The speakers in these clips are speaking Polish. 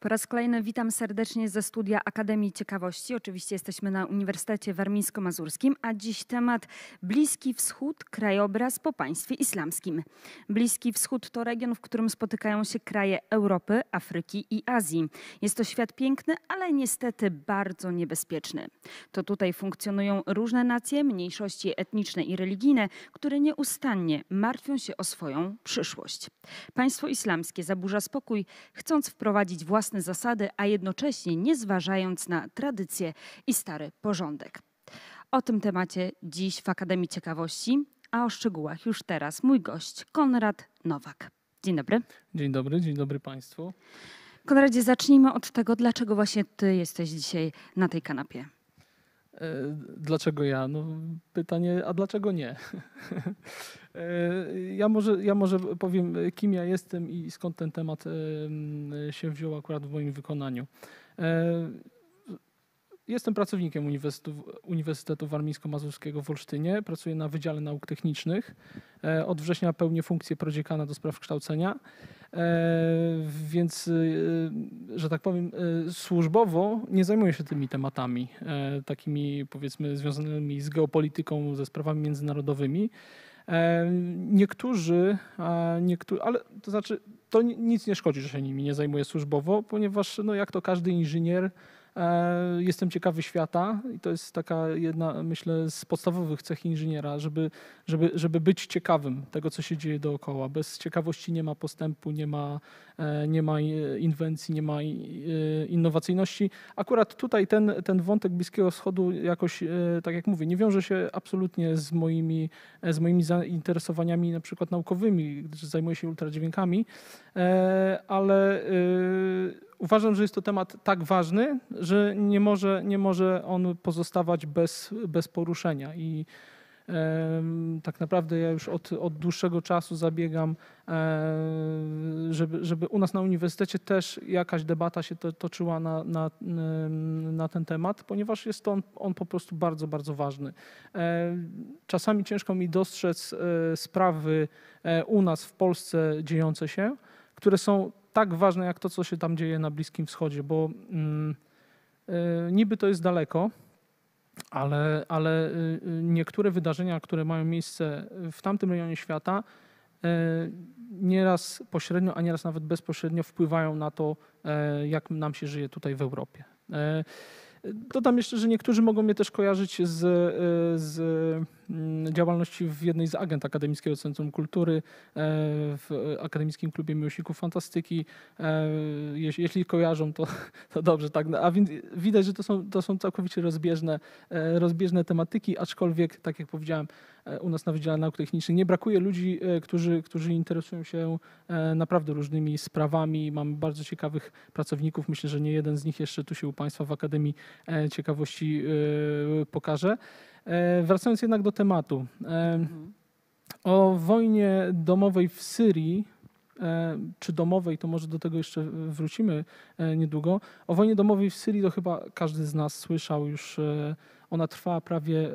Po raz kolejny witam serdecznie ze studia Akademii Ciekawości. Oczywiście jesteśmy na Uniwersytecie Warmińsko-Mazurskim, a dziś temat Bliski Wschód, krajobraz po państwie islamskim. Bliski Wschód to region, w którym spotykają się kraje Europy, Afryki i Azji. Jest to świat piękny, ale niestety bardzo niebezpieczny. To tutaj funkcjonują różne nacje, mniejszości etniczne i religijne, które nieustannie martwią się o swoją przyszłość. Państwo islamskie zaburza spokój, chcąc wprowadzić własne zasady, a jednocześnie nie zważając na tradycje i stary porządek. O tym temacie dziś w Akademii Ciekawości, a o szczegółach już teraz mój gość Konrad Nowak. Dzień dobry. Dzień dobry, dzień dobry Państwu. Konradzie, zacznijmy od tego, dlaczego właśnie Ty jesteś dzisiaj na tej kanapie. E, dlaczego ja? No, pytanie, a dlaczego nie? E, ja, może, ja może powiem, kim ja jestem i skąd ten temat e, się wziął akurat w moim wykonaniu. Jestem pracownikiem Uniwersytetu, Uniwersytetu Warmińsko-Mazurskiego w Olsztynie. Pracuję na Wydziale Nauk Technicznych. Od września pełnię funkcję prodziekana do spraw kształcenia. Więc, że tak powiem, służbowo nie zajmuję się tymi tematami, takimi powiedzmy związanymi z geopolityką, ze sprawami międzynarodowymi. Niektórzy, niektórzy, ale to znaczy, to nic nie szkodzi, że się nimi nie zajmuję służbowo, ponieważ no, jak to każdy inżynier, E, jestem ciekawy świata i to jest taka jedna, myślę, z podstawowych cech inżyniera, żeby, żeby, żeby być ciekawym tego, co się dzieje dookoła. Bez ciekawości nie ma postępu, nie ma, e, nie ma inwencji, nie ma innowacyjności. Akurat tutaj ten, ten wątek Bliskiego Wschodu jakoś, e, tak jak mówię, nie wiąże się absolutnie z moimi, z moimi zainteresowaniami na przykład naukowymi, gdyż zajmuję się ultradźwiękami, ale uważam, że jest to temat tak ważny, że nie może, nie może on pozostawać bez, bez poruszenia. I tak naprawdę ja już od, od dłuższego czasu zabiegam, e, żeby, żeby u nas na uniwersytecie też jakaś debata się to, toczyła na, na, na ten temat, ponieważ jest on, on po prostu bardzo, bardzo ważny. E, czasami ciężko mi dostrzec e, sprawy u nas w Polsce dziejące się, które są tak ważne jak to, co się tam dzieje na Bliskim Wschodzie, bo mm, y, niby to jest daleko, ale, ale y, niektóre wydarzenia, które mają miejsce w tamtym rejonie świata, y, nieraz pośrednio, a nieraz nawet bezpośrednio wpływają na to, jak nam się żyje tutaj w Europie. Dodam jeszcze, że niektórzy mogą mnie też kojarzyć z, z Mm, działalności w jednej z agent Akademickiego Centrum Kultury, e, w Akademickim Klubie Miłośników Fantastyki. E, jeśli kojarzą, to, to dobrze. Tak. A widać, że to są, to są całkowicie rozbieżne, e, rozbieżne tematyki, aczkolwiek, tak jak powiedziałem, u nas na Wydziale Nauk Technicznych nie brakuje ludzi, którzy, którzy interesują się naprawdę różnymi sprawami. Mamy bardzo ciekawych pracowników. Myślę, że nie jeden z nich jeszcze tu się u Państwa w Akademii Ciekawości pokaże. E, wracając jednak do tematu. E, o wojnie domowej w Syrii, e, czy domowej, to może do tego jeszcze wrócimy niedługo. O wojnie domowej w Syrii to chyba każdy z nas słyszał już. Ona trwa prawie,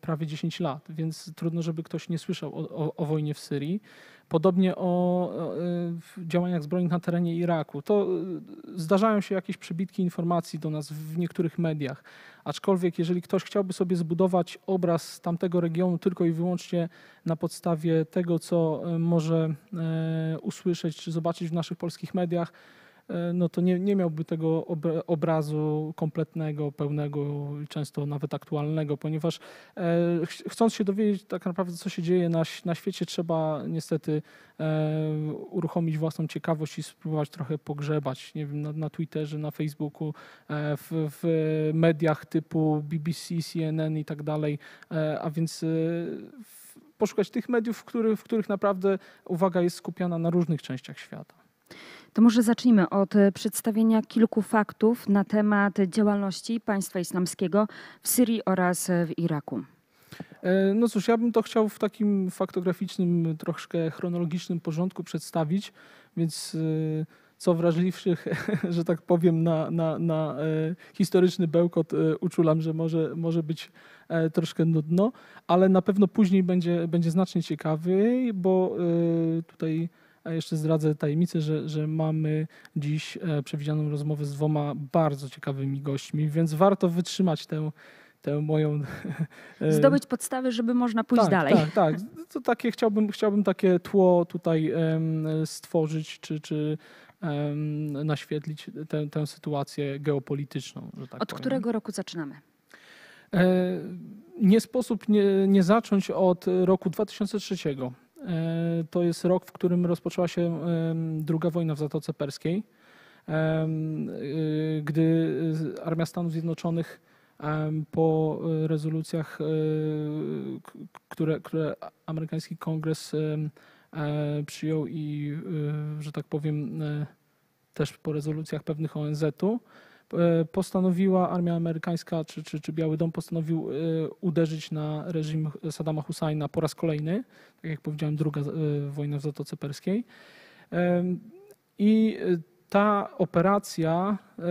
prawie 10 lat, więc trudno, żeby ktoś nie słyszał o, o, o wojnie w Syrii. Podobnie o działaniach zbrojnych na terenie Iraku. To zdarzają się jakieś przebitki informacji do nas w niektórych mediach, aczkolwiek jeżeli ktoś chciałby sobie zbudować obraz tamtego regionu tylko i wyłącznie na podstawie tego, co może e, usłyszeć czy zobaczyć w naszych polskich mediach, no to nie, nie miałby tego obrazu kompletnego, pełnego i często nawet aktualnego, ponieważ e, chcąc się dowiedzieć tak naprawdę, co się dzieje na, na świecie, trzeba niestety e, uruchomić własną ciekawość i spróbować trochę pogrzebać nie wiem, na, na Twitterze, na Facebooku, w, w mediach typu BBC, CNN i tak dalej, a więc poszukać tych mediów, w których, w których naprawdę uwaga jest skupiana na różnych częściach świata. To może zacznijmy od e, przedstawienia kilku faktów na temat działalności państwa islamskiego w Syrii oraz e, w Iraku. E, no cóż, ja bym to chciał w takim faktograficznym, troszkę chronologicznym porządku przedstawić, więc co wrażliwszych, że tak powiem, na, na, na historyczny bełkot uczulam, że może, może być troszkę nudno, ale na pewno później będzie, będzie znacznie ciekawiej, bo tutaj A jeszcze zdradzę tajemnicę, że, że mamy dziś e, przewidzianą rozmowę z dwoma bardzo ciekawymi gośćmi, więc warto wytrzymać tę, tę moją. e, Zdobyć podstawy, żeby można pójść tak, dalej. Tak, tak. To takie chciałbym, chciałbym takie tło tutaj stworzyć, czy, czy naświetlić tę, tę sytuację geopolityczną. Tak Od powiem. którego roku zaczynamy? E, Nie sposób nie, nie zacząć od roku 2003. E, To jest rok, w którym rozpoczęła się druga wojna w Zatoce Perskiej, y, gdy Armia Stanów Zjednoczonych po e, rezolucjach, które, które amerykański kongres e, przyjął i, że tak powiem, też po rezolucjach pewnych ONZ-u, postanowiła armia amerykańska czy, czy, czy Biały Dom postanowił e, uderzyć na reżim Saddama Husajna po raz kolejny, tak jak powiedziałem, druga e, wojna w Zatoce Perskiej. I e, ta operacja e,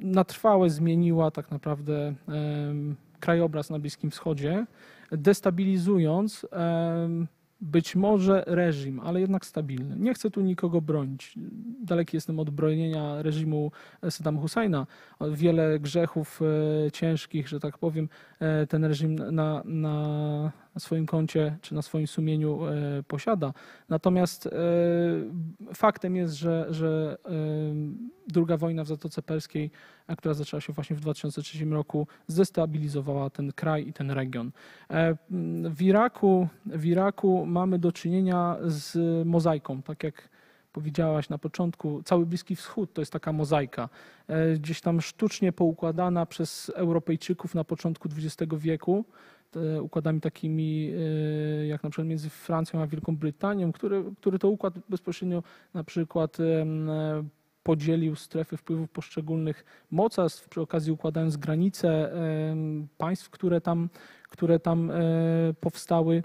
na trwałe zmieniła tak naprawdę krajobraz na Bliskim Wschodzie, destabilizując być może reżim, ale jednak stabilny. Nie chcę tu nikogo bronić. Daleki jestem od bronienia reżimu Saddama Husajna. Wiele grzechów e, ciężkich, że tak powiem, e, ten reżim na, na swoim koncie czy na swoim sumieniu e, posiada. Natomiast e, faktem jest, że, że e, druga wojna w Zatoce Perskiej, która zaczęła się właśnie w 2003 roku, zdestabilizowała ten kraj i ten region. W Iraku, w Iraku mamy do czynienia z mozaiką, tak jak powiedziałaś na początku, cały Bliski Wschód to jest taka mozaika, gdzieś tam sztucznie poukładana przez Europejczyków na początku XX wieku, układami takimi e, jak na przykład między Francją a Wielką Brytanią, który, który to układ bezpośrednio na przykład e, podzielił strefy wpływów poszczególnych mocarstw, przy okazji układając granice państw, które tam, które tam e, powstały.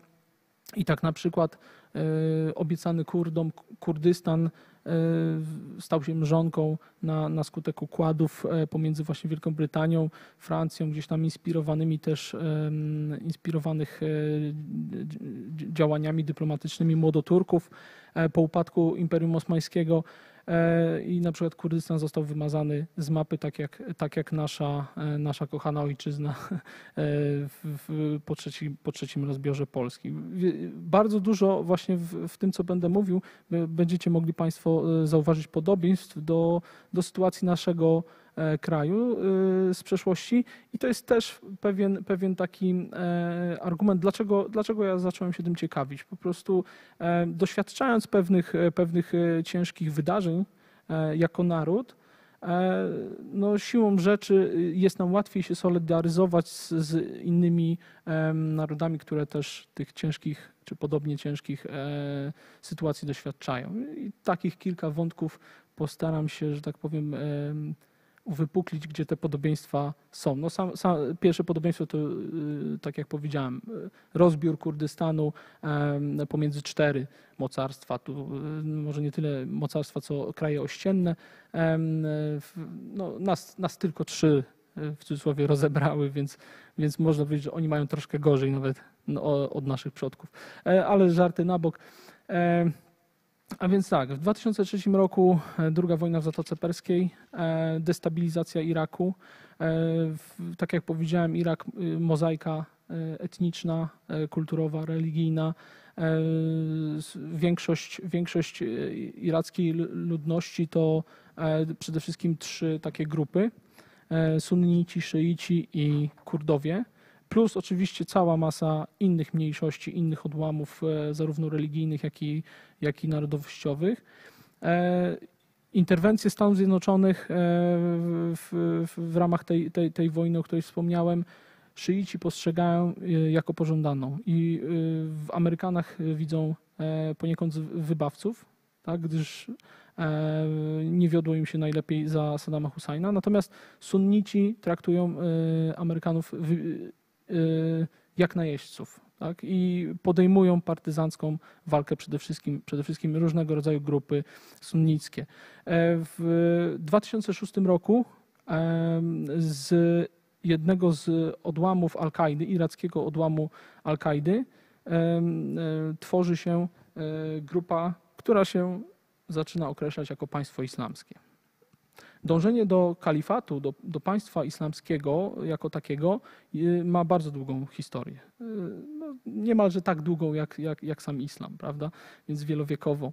I tak na przykład e, obiecany Kurdom Kurdystan e, stał się mrzonką na, na skutek układów e, pomiędzy właśnie Wielką Brytanią, Francją, gdzieś tam inspirowanymi też inspirowanych e, dz- dz- działaniami dyplomatycznymi młodoturków e, po upadku Imperium Osmańskiego. E, I na przykład Kurdystan został wymazany z mapy, tak jak, tak jak nasza, e, nasza kochana ojczyzna e, w, w, po, trzecim, po trzecim rozbiorze Polski. Bardzo dużo właśnie w, w tym, co będę mówił, będziecie mogli Państwo zauważyć podobieństw do, do sytuacji naszego kraju e, z przeszłości i to jest też pewien, pewien taki e, argument, dlaczego, dlaczego ja zacząłem się tym ciekawić. Po prostu e, doświadczając pewnych, e, pewnych e, ciężkich wydarzeń e, jako naród, e, no siłą rzeczy jest nam łatwiej się solidaryzować z, z innymi narodami, które też tych ciężkich czy podobnie ciężkich e, sytuacji doświadczają. I takich kilka wątków postaram się, że tak powiem, em, uwypuklić, gdzie te podobieństwa są. No sam, sam, pierwsze podobieństwo to, y, tak jak powiedziałem, y, rozbiór Kurdystanu pomiędzy cztery mocarstwa, tu y, może nie tyle mocarstwa, co kraje ościenne. No, nas, nas tylko trzy w cudzysłowie rozebrały, więc, więc można powiedzieć, że oni mają troszkę gorzej nawet no, od naszych przodków. E, Ale żarty na bok. A więc tak, w 2003 roku e, druga wojna w Zatoce Perskiej, e, destabilizacja Iraku. E, Tak jak powiedziałem, Irak, mozaika etniczna, kulturowa, religijna. Większość, większość irackiej ludności to przede wszystkim trzy takie grupy. Sunnici, szyici i Kurdowie. Plus oczywiście cała masa innych mniejszości, innych odłamów, e, zarówno religijnych, jak i, jak i narodowościowych. E, Interwencje Stanów Zjednoczonych e, w, w, w ramach tej, tej, tej wojny, o której wspomniałem, szyici postrzegają jako pożądaną i w Amerykanach widzą poniekąd wybawców, tak, gdyż nie wiodło im się najlepiej za Saddama Husajna. Natomiast sunnici traktują Amerykanów jak najeźdźców. Tak? I podejmują partyzancką walkę przede wszystkim, przede wszystkim różnego rodzaju grupy sunnickie. E, W 2006 roku em, z jednego z odłamów Al-Kaidy, irackiego odłamu Al-Kaidy, e, tworzy się e, grupa, która się zaczyna określać jako państwo islamskie. Dążenie do kalifatu, do, do państwa islamskiego jako takiego y, ma bardzo długą historię. Y, No, niemalże tak długą jak, jak, jak sam islam, prawda? Więc wielowiekową.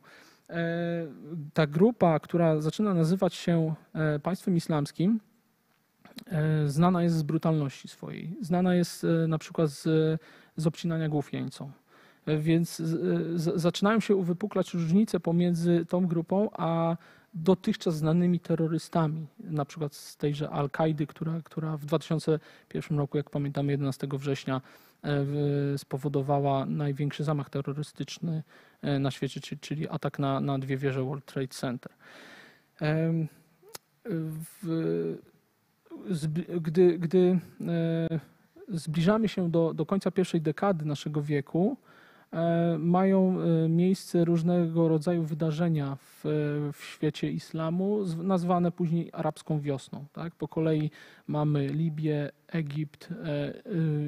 E, Ta grupa, która zaczyna nazywać się e, państwem islamskim, e, znana jest z brutalności swojej. Znana jest na przykład z, z obcinania głów jeńcą. Więc z, z, zaczynają się uwypuklać różnice pomiędzy tą grupą a dotychczas znanymi terrorystami, na przykład z tejże Al-Kaidy, która, która w 2001 roku, jak pamiętamy, 11 września e, spowodowała największy zamach terrorystyczny e, na świecie, czyli, atak na, na dwie wieże World Trade Center. W, gdy gdy e, zbliżamy się do, do końca pierwszej dekady naszego wieku, mają e, miejsce różnego rodzaju wydarzenia w, w świecie islamu, zw- nazwane później arabską wiosną. Tak? Po kolei mamy Libię, Egipt e,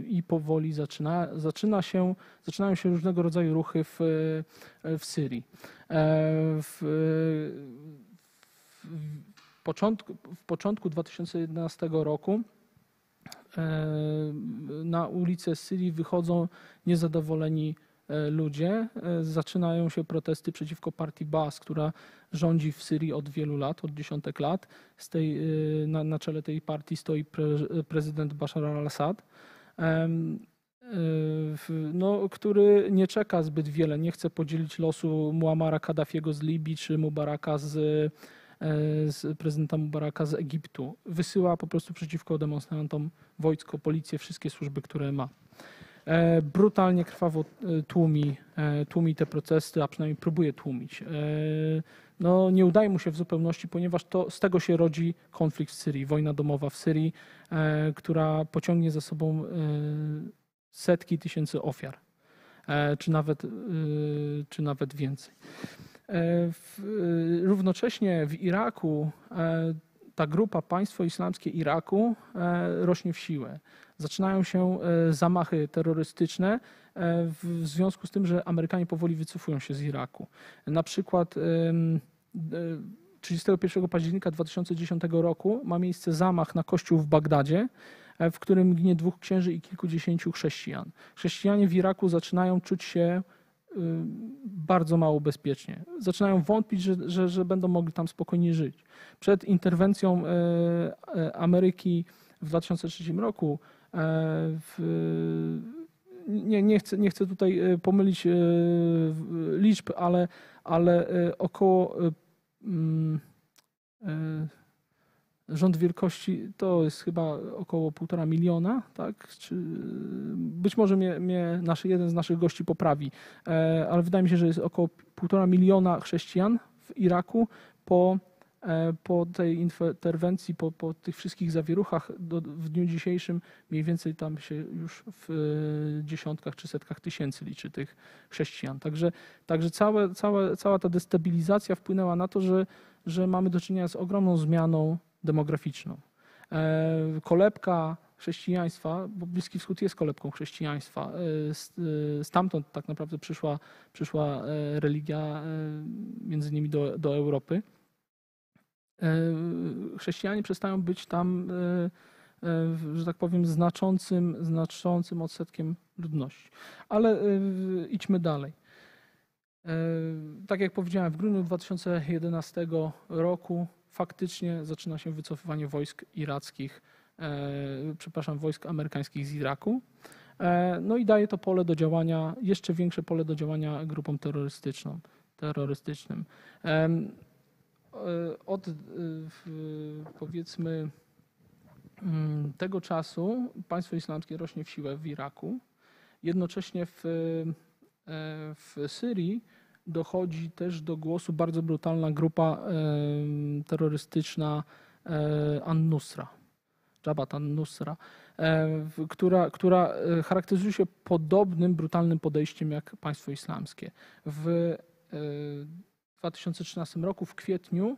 i powoli zaczyna, zaczyna się, zaczynają się różnego rodzaju ruchy w, e, w Syrii. E, W, w, początku, w początku 2011 roku e, na ulice Syrii wychodzą niezadowoleni e, ludzie. E, Zaczynają się protesty przeciwko partii Baas, która rządzi w Syrii od wielu lat, od dziesiątek lat. Z tej, e, na, na czele tej partii stoi pre, prezydent Bashar al-Assad. E, No, który nie czeka zbyt wiele, nie chce podzielić losu Muamara Kaddafiego z Libii czy Mubaraka z, e, z prezydenta Mubaraka z Egiptu. Wysyła po prostu przeciwko demonstrantom wojsko, policję, wszystkie służby, które ma. E, Brutalnie, krwawo e, tłumi, e, tłumi te protesty, a przynajmniej próbuje tłumić. No, nie udaje mu się w zupełności, ponieważ to, z tego się rodzi konflikt w Syrii, wojna domowa w Syrii, która pociągnie za sobą setki tysięcy ofiar, czy nawet, czy nawet więcej. Równocześnie w Iraku ta grupa Państwo Islamskie Iraku rośnie w siłę. Zaczynają się e, zamachy terrorystyczne e, w związku z tym, że Amerykanie powoli wycofują się z Iraku. Na przykład em, e, 31 października 2010 roku ma miejsce zamach na kościół w Bagdadzie, w którym ginie dwóch księży i kilkudziesięciu chrześcijan. Chrześcijanie w Iraku zaczynają czuć się bardzo mało bezpiecznie. Zaczynają wątpić, że, że, że będą mogli tam spokojnie żyć. Przed interwencją Ameryki w 2003 roku w, nie, nie, chcę, nie chcę tutaj e, pomylić e, liczb, ale, ale e, około e, mm, e, rząd wielkości to jest chyba około półtora miliona, tak? Czy, być może mnie, mnie nasz, jeden z naszych gości poprawi, e, ale wydaje mi się, że jest około półtora miliona chrześcijan w Iraku po, e, po tej interwencji, po, po tych wszystkich zawieruchach do, w dniu dzisiejszym mniej więcej tam się już w e, dziesiątkach czy setkach tysięcy liczy tych chrześcijan. Także, także całe, całe, cała ta destabilizacja wpłynęła na to, że, że mamy do czynienia z ogromną zmianą demograficzną. E, Kolebka chrześcijaństwa, bo Bliski Wschód jest kolebką chrześcijaństwa, e, e, stamtąd tak naprawdę przyszła, przyszła e, religia e, między innymi do, do Europy. E, Chrześcijanie przestają być tam, e, e, że tak powiem, znaczącym, znaczącym odsetkiem ludności. Ale idźmy dalej. Tak jak powiedziałem, w grudniu 2011 roku faktycznie zaczyna się wycofywanie wojsk irackich, przepraszam, wojsk amerykańskich z Iraku. No i daje to pole do działania, jeszcze większe pole do działania grupom terrorystyczną, terrorystycznym. E, Od w- powiedzmy mm, tego czasu państwo islamskie rośnie w siłę w Iraku. Jednocześnie w, e, w Syrii dochodzi też do głosu bardzo brutalna grupa terrorystyczna e, An-Nusra, Jabhat An-Nusra, e, która, która charakteryzuje się podobnym brutalnym podejściem jak państwo islamskie. W 2013 roku, w kwietniu,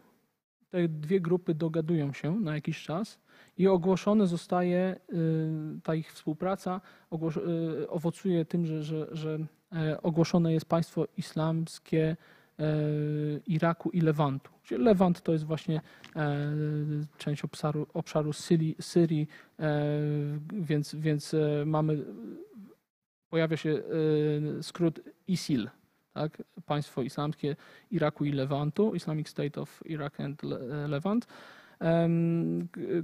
te dwie grupy dogadują się na jakiś czas i ogłoszone zostaje y, ta ich współpraca, y, owocuje tym, że, że, że e, ogłoszone jest państwo islamskie Iraku i Lewantu. Lewant to jest właśnie część obszaru, obszaru Syrii, Syrii więc, więc mamy, pojawia się skrót ISIL, tak? państwo islamskie Iraku i Lewantu, Islamic State of Iraq and Levant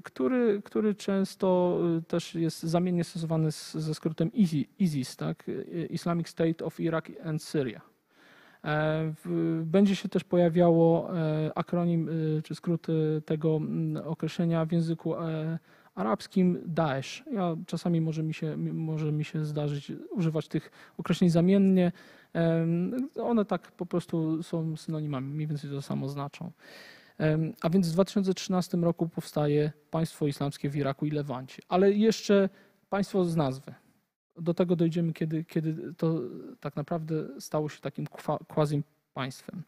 który, który często y, też jest zamiennie stosowany z, ze skrótem ISIS, tak? Islamic State of Iraq and Syria. E, będzie się też pojawiało e, akronim y, czy skrót tego mm, określenia w języku e, arabskim Daesh. Ja czasami może mi się, może mi się zdarzyć używać tych określeń zamiennie. One tak po prostu są synonimami, mniej więcej to samo znaczą. A więc w 2013 roku powstaje państwo islamskie w Iraku i Lewancie. Ale jeszcze państwo z nazwy. Do tego dojdziemy, kiedy, kiedy to tak naprawdę stało się takim quasi państwem.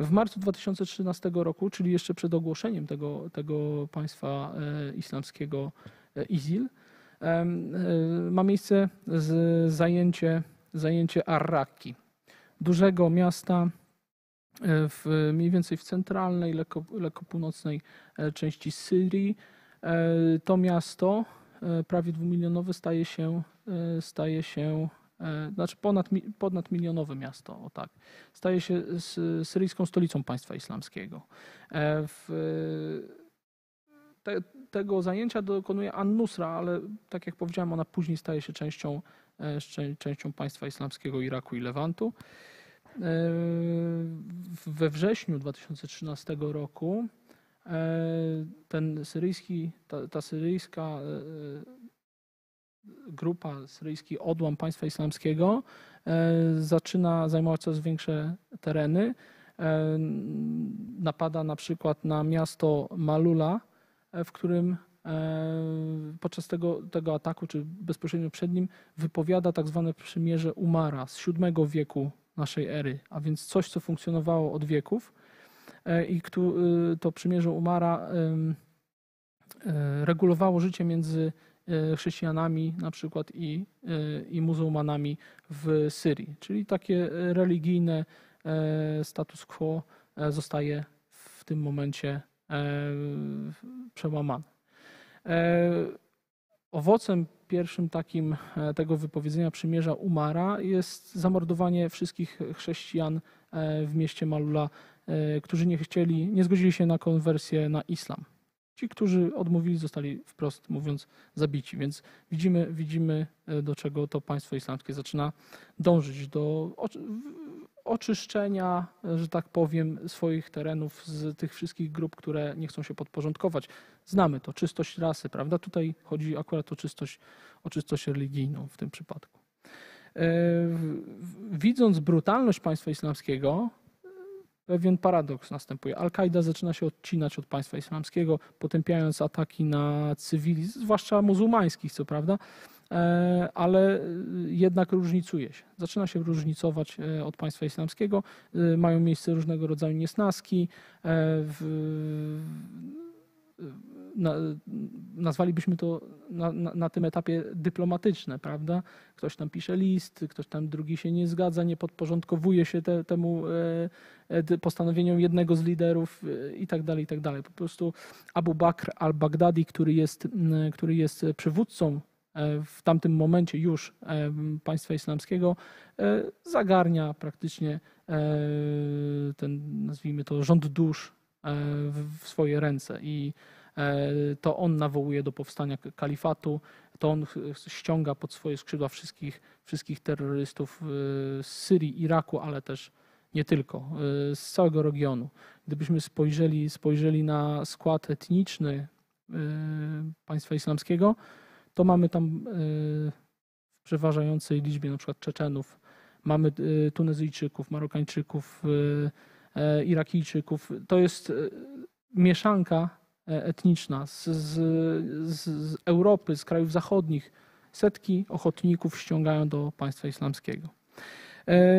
W marcu 2013 roku, czyli jeszcze przed ogłoszeniem tego, tego państwa e, islamskiego e, ISIL, e, ma miejsce zajęcie, zajęcie Arraki, dużego miasta w, mniej więcej w centralnej, lekko, lekko północnej części Syrii. To miasto, prawie dwumilionowe, staje się, staje się znaczy ponad, ponad milionowe miasto, o tak, staje się syryjską stolicą państwa islamskiego. W, te, tego zajęcia dokonuje An-Nusra, ale tak jak powiedziałem, ona później staje się częścią, częścią państwa islamskiego Iraku i Lewantu. We wrześniu 2013 roku e, ten syryjski, ta, ta syryjska e, grupa, syryjski odłam państwa islamskiego e, zaczyna zajmować coraz większe tereny. Napada na przykład na miasto Malula, w którym podczas tego, tego ataku, czy bezpośrednio przed nim, wypowiada tak zwane przymierze Umara z VII wieku naszej ery, a więc coś, co funkcjonowało od wieków e, i to przymierze Umara e, regulowało życie między e, chrześcijanami na przykład i, i muzułmanami w Syrii. Czyli takie religijne status quo zostaje w tym momencie przełamane. Owocem pierwszym takim e, tego wypowiedzenia przymierza Umara jest zamordowanie wszystkich chrześcijan e, w mieście Malula, e, którzy nie chcieli, nie zgodzili się na konwersję na islam. Ci, którzy odmówili, zostali wprost mówiąc zabici. Więc widzimy, widzimy do czego to państwo islamskie zaczyna dążyć, do oczyszczenia, że tak powiem, swoich terenów z tych wszystkich grup, które nie chcą się podporządkować. Znamy to, czystość rasy, prawda? Tutaj chodzi akurat o czystość, o czystość religijną w tym przypadku. E, widząc brutalność państwa islamskiego, pewien paradoks następuje. Al-Kaida zaczyna się odcinać od państwa islamskiego, potępiając ataki na cywili, zwłaszcza muzułmańskich, co prawda, E, ale jednak różnicuje się. Zaczyna się różnicować e, od państwa islamskiego. E, mają miejsce różnego rodzaju niesnaski. Nazwalibyśmy to na, na, na, tym etapie dyplomatyczne, prawda? Ktoś tam pisze list, ktoś tam drugi się nie zgadza, nie podporządkowuje się te, temu postanowieniom jednego z liderów i tak dalej, i tak dalej. Po prostu Abu Bakr al-Baghdadi, który jest, który jest przywódcą E, w tamtym momencie już e, państwa islamskiego e, zagarnia praktycznie ten, nazwijmy to, rząd dusz w swoje ręce i to on nawołuje do powstania kalifatu, to on ściąga pod swoje skrzydła wszystkich, wszystkich terrorystów z Syrii, Iraku, ale też nie tylko, z całego regionu. Gdybyśmy spojrzeli, spojrzeli na skład etniczny państwa islamskiego, to mamy tam e, w przeważającej liczbie na przykład Czeczenów, mamy e, Tunezyjczyków, Marokańczyków, e, Irakijczyków. To jest mieszanka etniczna z, z, z Europy, z krajów zachodnich. Setki ochotników ściągają do państwa islamskiego.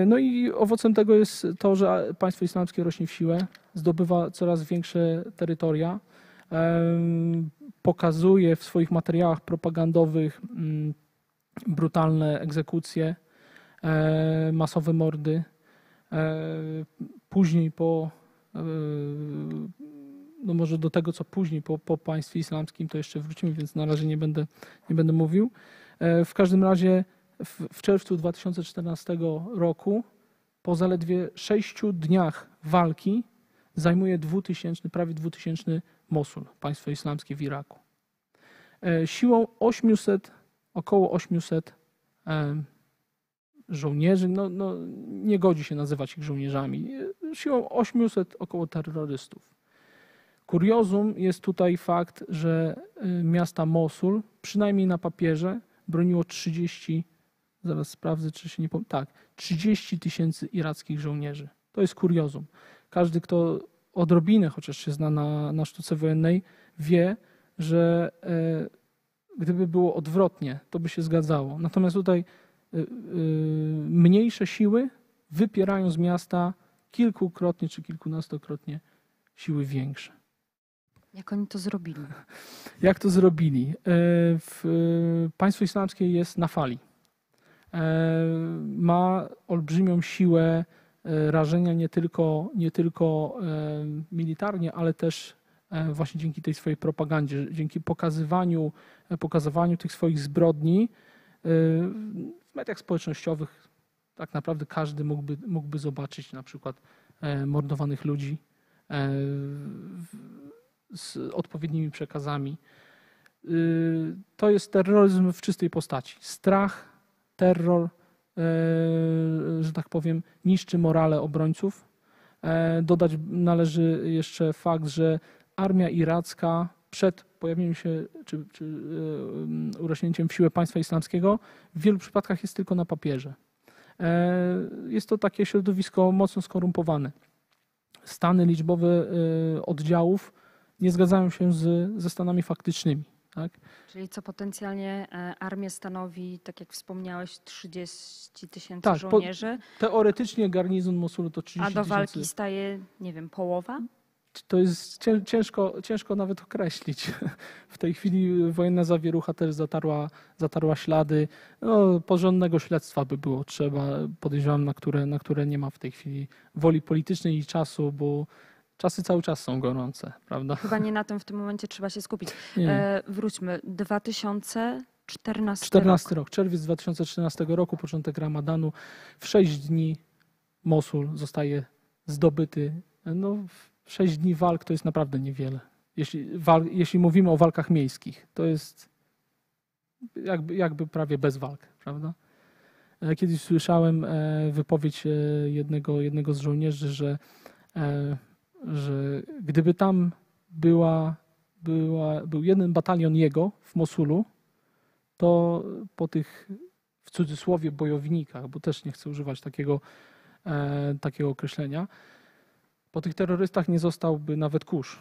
No i owocem tego jest to, że państwo islamskie rośnie w siłę, zdobywa coraz większe terytoria pokazuje w swoich materiałach propagandowych mm, brutalne egzekucje, e, masowe mordy, e, później po, e, no może do tego, co później po, po państwie islamskim, to jeszcze wrócimy, więc na razie nie będę, nie będę mówił. E, W każdym razie w, w czerwcu 2014 roku, po zaledwie sześciu dniach walki, zajmuje 2000, prawie 2000 Mosul, państwo islamskie w Iraku. E, Siłą 800, około 800 em, żołnierzy, no, no, nie godzi się nazywać ich żołnierzami, siłą 800 około terrorystów. Kuriozum jest tutaj fakt, że y, miasta Mosul, przynajmniej na papierze, broniło 30, zaraz sprawdzę, czy się nie pomyliłem, tak, 30 tysięcy irackich żołnierzy. To jest kuriozum. Każdy, kto odrobinę chociaż się zna na, na sztuce wojennej, wie, że e, gdyby było odwrotnie, to by się zgadzało. Natomiast tutaj y, y, mniejsze siły wypierają z miasta kilkukrotnie czy kilkunastokrotnie siły większe. Jak oni to zrobili? Jak to zrobili? E, W, e, państwo islamskie jest na fali. E, Ma olbrzymią siłę rażenia nie tylko, nie tylko militarnie, ale też właśnie dzięki tej swojej propagandzie, dzięki pokazywaniu, pokazywaniu tych swoich zbrodni w mediach społecznościowych. Tak naprawdę każdy mógłby, mógłby zobaczyć na przykład e, mordowanych ludzi e, z odpowiednimi przekazami. Y, To jest terroryzm w czystej postaci. Strach, terror, e, że tak powiem, niszczy morale obrońców. Dodać należy jeszcze fakt, że armia iracka przed pojawieniem się czy, czy urośnięciem w siłę państwa islamskiego w wielu przypadkach jest tylko na papierze. E, Jest to takie środowisko mocno skorumpowane. Stany liczbowe e, oddziałów nie zgadzają się z, ze stanami faktycznymi. Tak? Czyli co potencjalnie e, armię stanowi, tak jak wspomniałeś, 30 tysięcy Tak, po- żołnierzy, Teoretycznie garnizon Mosulu to 30 a do walki tysięcy. staje, nie wiem, połowa? To jest cię- ciężko, ciężko nawet określić. W tej chwili wojenna zawierucha też zatarła, zatarła ślady. No, porządnego śledztwa by było trzeba, podejrzewam, na które, na które nie ma w tej chwili woli politycznej i czasu, bo czasy cały czas są gorące, prawda? Chyba nie na tym w tym momencie trzeba się skupić. E, wróćmy. 2014 14 rok. rok, czerwiec 2013 roku, początek Ramadanu. W 6 dni Mosul zostaje zdobyty. No, 6 dni walk to jest naprawdę niewiele. Jeśli, wal, jeśli mówimy o walkach miejskich, to jest jakby, jakby prawie bez walk, prawda? E, Kiedyś słyszałem e, wypowiedź e, jednego, jednego z żołnierzy, że, że gdyby tam była, była, był jeden batalion jego w Mosulu, to po tych w cudzysłowie bojownikach, bo też nie chcę używać takiego, takiego określenia, po tych terrorystach nie zostałby nawet kurz.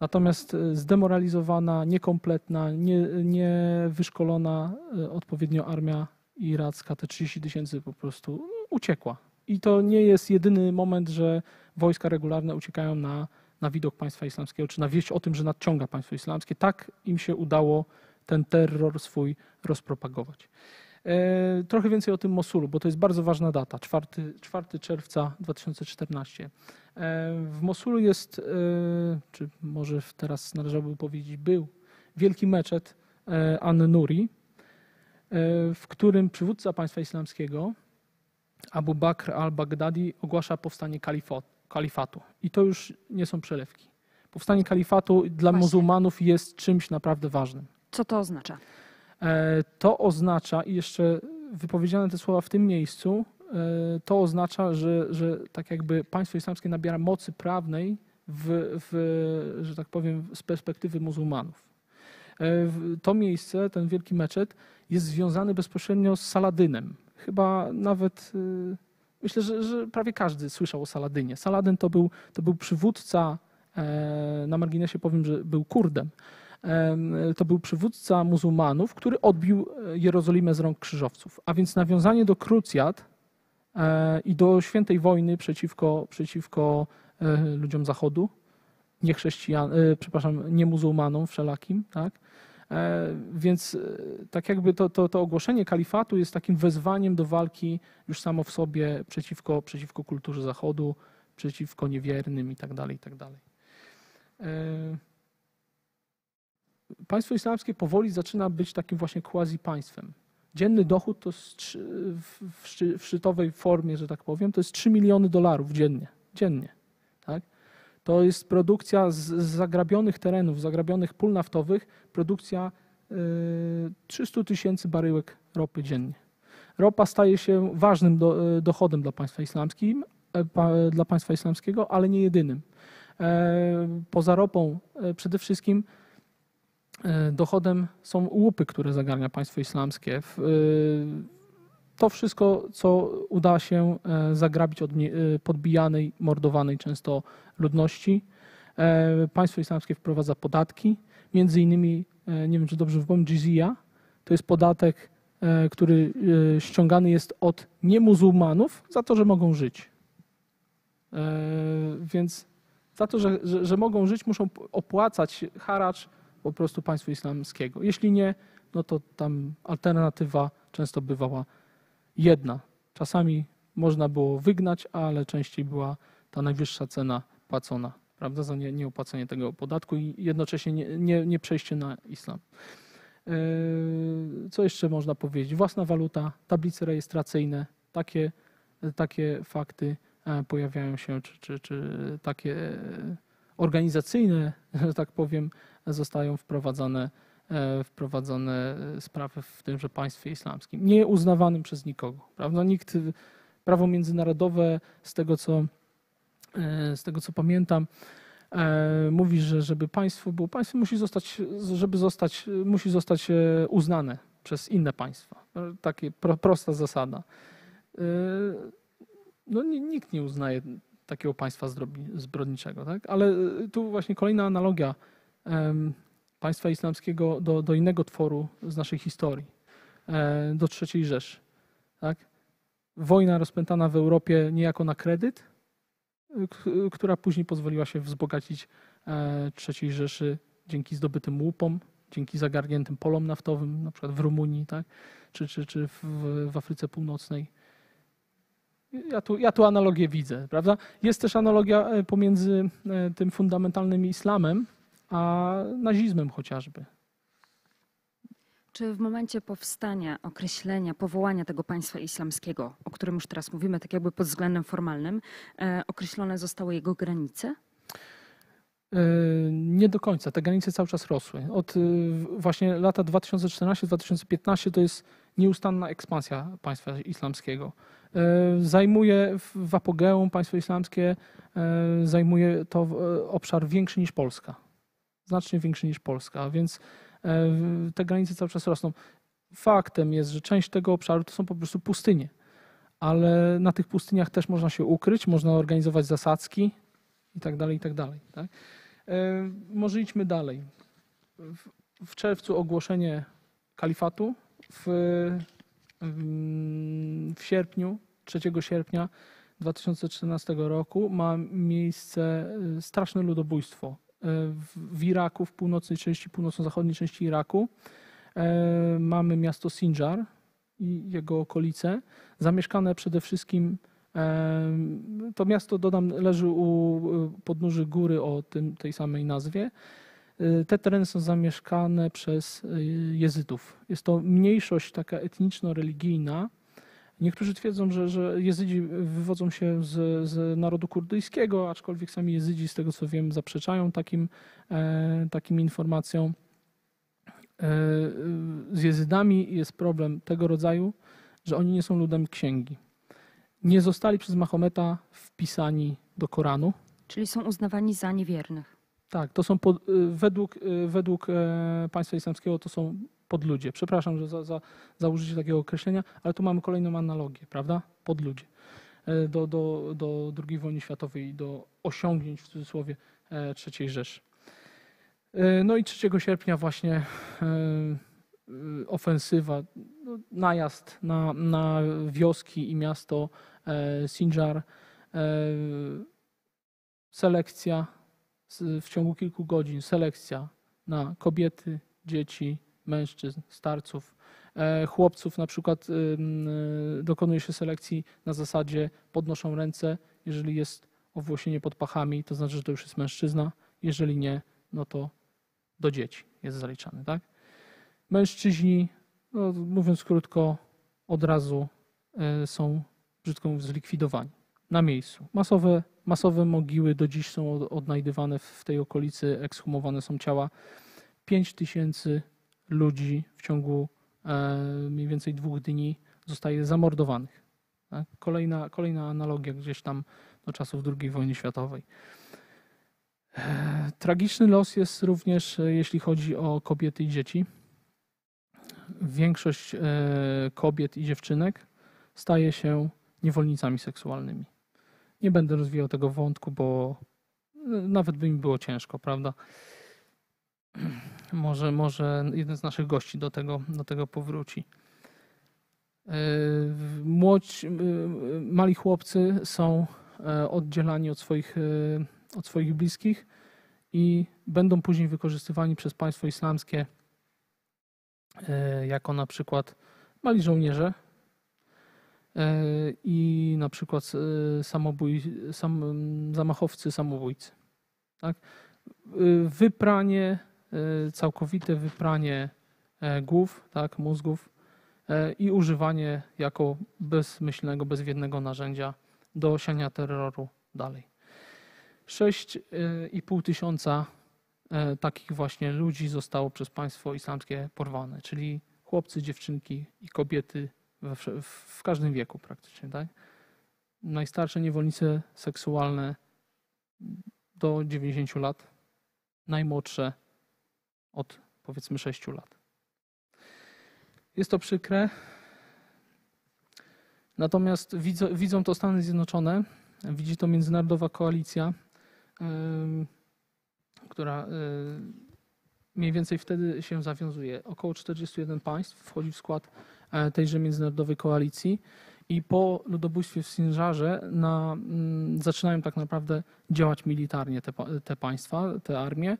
Natomiast e, zdemoralizowana, niekompletna, nie, niewyszkolona e, odpowiednio armia iracka, te 30 tysięcy po prostu uciekła. I to nie jest jedyny moment, że wojska regularne uciekają na, na widok państwa islamskiego, czy na wieść o tym, że nadciąga państwo islamskie. Tak im się udało ten terror swój rozpropagować. E, trochę więcej o tym Mosulu, bo to jest bardzo ważna data, 4, 4 czerwca 2014. E, w Mosulu jest, e, czy może teraz należałoby powiedzieć był, wielki meczet An-Nuri, w którym przywódca państwa islamskiego Abu Bakr al-Baghdadi ogłasza powstanie kalifat, kalifatu. I to już nie są przelewki. Powstanie kalifatu dla Właśnie. muzułmanów jest czymś naprawdę ważnym. Co to oznacza? E, To oznacza, i jeszcze wypowiedziane te słowa w tym miejscu, e, to oznacza, że, że tak jakby państwo islamskie nabiera mocy prawnej w, w, że tak powiem, z perspektywy muzułmanów. E, To miejsce, ten wielki meczet, jest związany bezpośrednio z Saladynem. Chyba nawet, myślę, że, że prawie każdy słyszał o Saladynie. Saladyn to był, to był przywódca, na marginesie powiem, że był Kurdem. To był przywódca muzułmanów, który odbił e, Jerozolimę z rąk krzyżowców. A więc nawiązanie do krucjat e, i do świętej wojny przeciwko, przeciwko e, ludziom Zachodu, nie chrześcijan, przepraszam, nie muzułmanom wszelakim, tak? Więc tak jakby to, to, to ogłoszenie kalifatu jest takim wezwaniem do walki już samo w sobie przeciwko, przeciwko kulturze Zachodu, przeciwko niewiernym i tak dalej, i tak dalej. E, Państwo islamskie powoli zaczyna być takim właśnie quasi-państwem. Dzienny dochód to w, w, szczy- w szczytowej formie, że tak powiem, to jest 3 miliony dolarów dziennie. Dziennie. Tak? To jest produkcja z, z zagrabionych terenów, zagrabionych pól naftowych, produkcja y, 300 tysięcy baryłek ropy dziennie. Ropa staje się ważnym do, y, dochodem dla państwa, islamskim, e, dla państwa islamskiego, ale nie jedynym. E, Poza ropą e, przede wszystkim dochodem są łupy, które zagarnia państwo islamskie. Y, To wszystko, co uda się e, zagrabić od e, podbijanej, mordowanej często ludności. E, Państwo islamskie wprowadza podatki, między innymi, e, nie wiem czy dobrze wypomnę, jizya, to jest podatek, e, który e, ściągany jest od niemuzułmanów za to, że mogą żyć. E, Więc za to, że, że, że mogą żyć, muszą opłacać haracz po prostu państwu islamskiego. Jeśli nie, no to tam alternatywa często bywała jedna. Czasami można było wygnać, ale częściej była ta najwyższa cena płacona, prawda, za nie- nieopłacenie tego podatku i jednocześnie nie, nie, nie przejście na islam. Yy, Co jeszcze można powiedzieć? Własna waluta, tablice rejestracyjne, takie, takie fakty e, pojawiają się, czy, czy, czy takie organizacyjne, że tak powiem, zostają wprowadzane, e, wprowadzone sprawy w tymże państwie islamskim, nie uznawanym przez nikogo. Prawda? Nikt, prawo międzynarodowe, z tego co, e, z tego co pamiętam, e, mówi, że żeby państwo było, państwo musi zostać, żeby zostać, musi zostać e, uznane przez inne państwa. E, pro, prosta zasada. E, No, ni- nikt nie uznaje takiego państwa zbrodniczego, tak? Ale e, tu właśnie kolejna analogia państwa islamskiego do, do innego tworu z naszej historii, e, do III Rzeszy. Tak? Wojna rozpętana w Europie niejako na kredyt, która później pozwoliła się wzbogacić e, III Rzeszy dzięki zdobytym łupom, dzięki zagarniętym polom naftowym, na przykład w Rumunii, tak? czy, czy, czy w, w Afryce Północnej. Ja tu, ja tu analogię widzę, prawda? Jest też analogia e, pomiędzy tym fundamentalnym islamem, a nazizmem chociażby. Czy w momencie powstania, określenia, powołania tego państwa islamskiego, o którym już teraz mówimy, tak jakby pod względem formalnym, e, określone zostały jego granice? E, Nie do końca. Te granice cały czas rosły. Od e, właśnie lata 2014-2015 to jest nieustanna ekspansja państwa islamskiego. Zajmuje w- apogeum państwo islamskie, zajmuje to obszar większy niż Polska. Znacznie większy niż Polska, więc e, te granice cały czas rosną. Faktem jest, że część tego obszaru to są po prostu pustynie, ale na tych pustyniach też można się ukryć, można organizować zasadzki i tak dalej, i tak dalej. Tak? E, Może idźmy dalej. W, czerwcu ogłoszenie kalifatu, w, mm, w sierpniu, 3 sierpnia 2014 roku ma miejsce e, straszne ludobójstwo w, Iraku, w północnej części, północno-zachodniej części Iraku. E, Mamy miasto Sinjar i jego okolice, zamieszkane przede wszystkim Em, To miasto, dodam, leży u y, podnóży góry o tym, tej samej nazwie. Te tereny są zamieszkane przez jezytów. Jest to mniejszość taka etniczno-religijna. Niektórzy twierdzą, że, że jezydzi wywodzą się z, z narodu kurdyjskiego, aczkolwiek sami jezydzi, z tego co wiem, zaprzeczają takim, e, takim informacjom. E, Z jezydami jest problem tego rodzaju, że oni nie są ludem księgi nie zostali przez Mahometa wpisani do Koranu. Czyli są uznawani za niewiernych. Tak, to są pod, według, według e, państwa islamskiego to są podludzie. Przepraszam że za, za, za użycie takiego określenia, ale tu mamy kolejną analogię, prawda? Podludzie. E, Do, do, do II wojny światowej i do osiągnięć w cudzysłowie e, III Rzeszy. E, No i 3 sierpnia właśnie ofensywa, no, najazd na, na wioski i miasto Sinjar, selekcja w ciągu kilku godzin, selekcja na kobiety, dzieci, mężczyzn, starców, e, chłopców na przykład e, dokonuje się selekcji na zasadzie podnoszą ręce, jeżeli jest owłosienie pod pachami, to znaczy, że to już jest mężczyzna. Jeżeli nie, no to do dzieci jest zaliczany, tak? Mężczyźni, no, mówiąc krótko, od razu e, są, brzydko mówiąc, zlikwidowani na miejscu. Masowe, masowe mogiły do dziś są od- odnajdywane w tej okolicy, ekshumowane są ciała. 5 tysięcy ludzi w ciągu e, mniej więcej dwóch dni zostaje zamordowanych. Tak? Kolejna, kolejna analogia gdzieś tam do czasów II wojny światowej. E, Tragiczny los jest również, e, jeśli chodzi o kobiety i dzieci. Większość kobiet i dziewczynek staje się niewolnicami seksualnymi. Nie będę rozwijał tego wątku, bo nawet by mi było ciężko, prawda? Może, może jeden z naszych gości do tego, do tego powróci. E, Młodzi, mali chłopcy są e, oddzielani od swoich, e, od swoich bliskich i będą później wykorzystywani przez państwo islamskie jako na przykład mali żołnierze i na przykład samobój, sam, zamachowcy, samobójcy. Tak? Wypranie, całkowite wypranie e, głów, tak, mózgów e, i używanie jako bezmyślnego, bezwiednego narzędzia do siania terroru dalej. 6,5 tysiąca e, takich właśnie ludzi zostało przez państwo islamskie porwane, czyli chłopcy, dziewczynki i kobiety we, w każdym wieku praktycznie. Tak? Najstarsze niewolnice seksualne do 90 lat, najmłodsze od powiedzmy 6 lat. Jest to przykre, natomiast widzą, widzą to Stany Zjednoczone, widzi to międzynarodowa koalicja, która y, mniej więcej wtedy się zawiązuje. Około 41 państw wchodzi w skład e, tejże międzynarodowej koalicji i po ludobójstwie w Sinżarze na, mm, zaczynają tak naprawdę działać militarnie te, te państwa, te armie.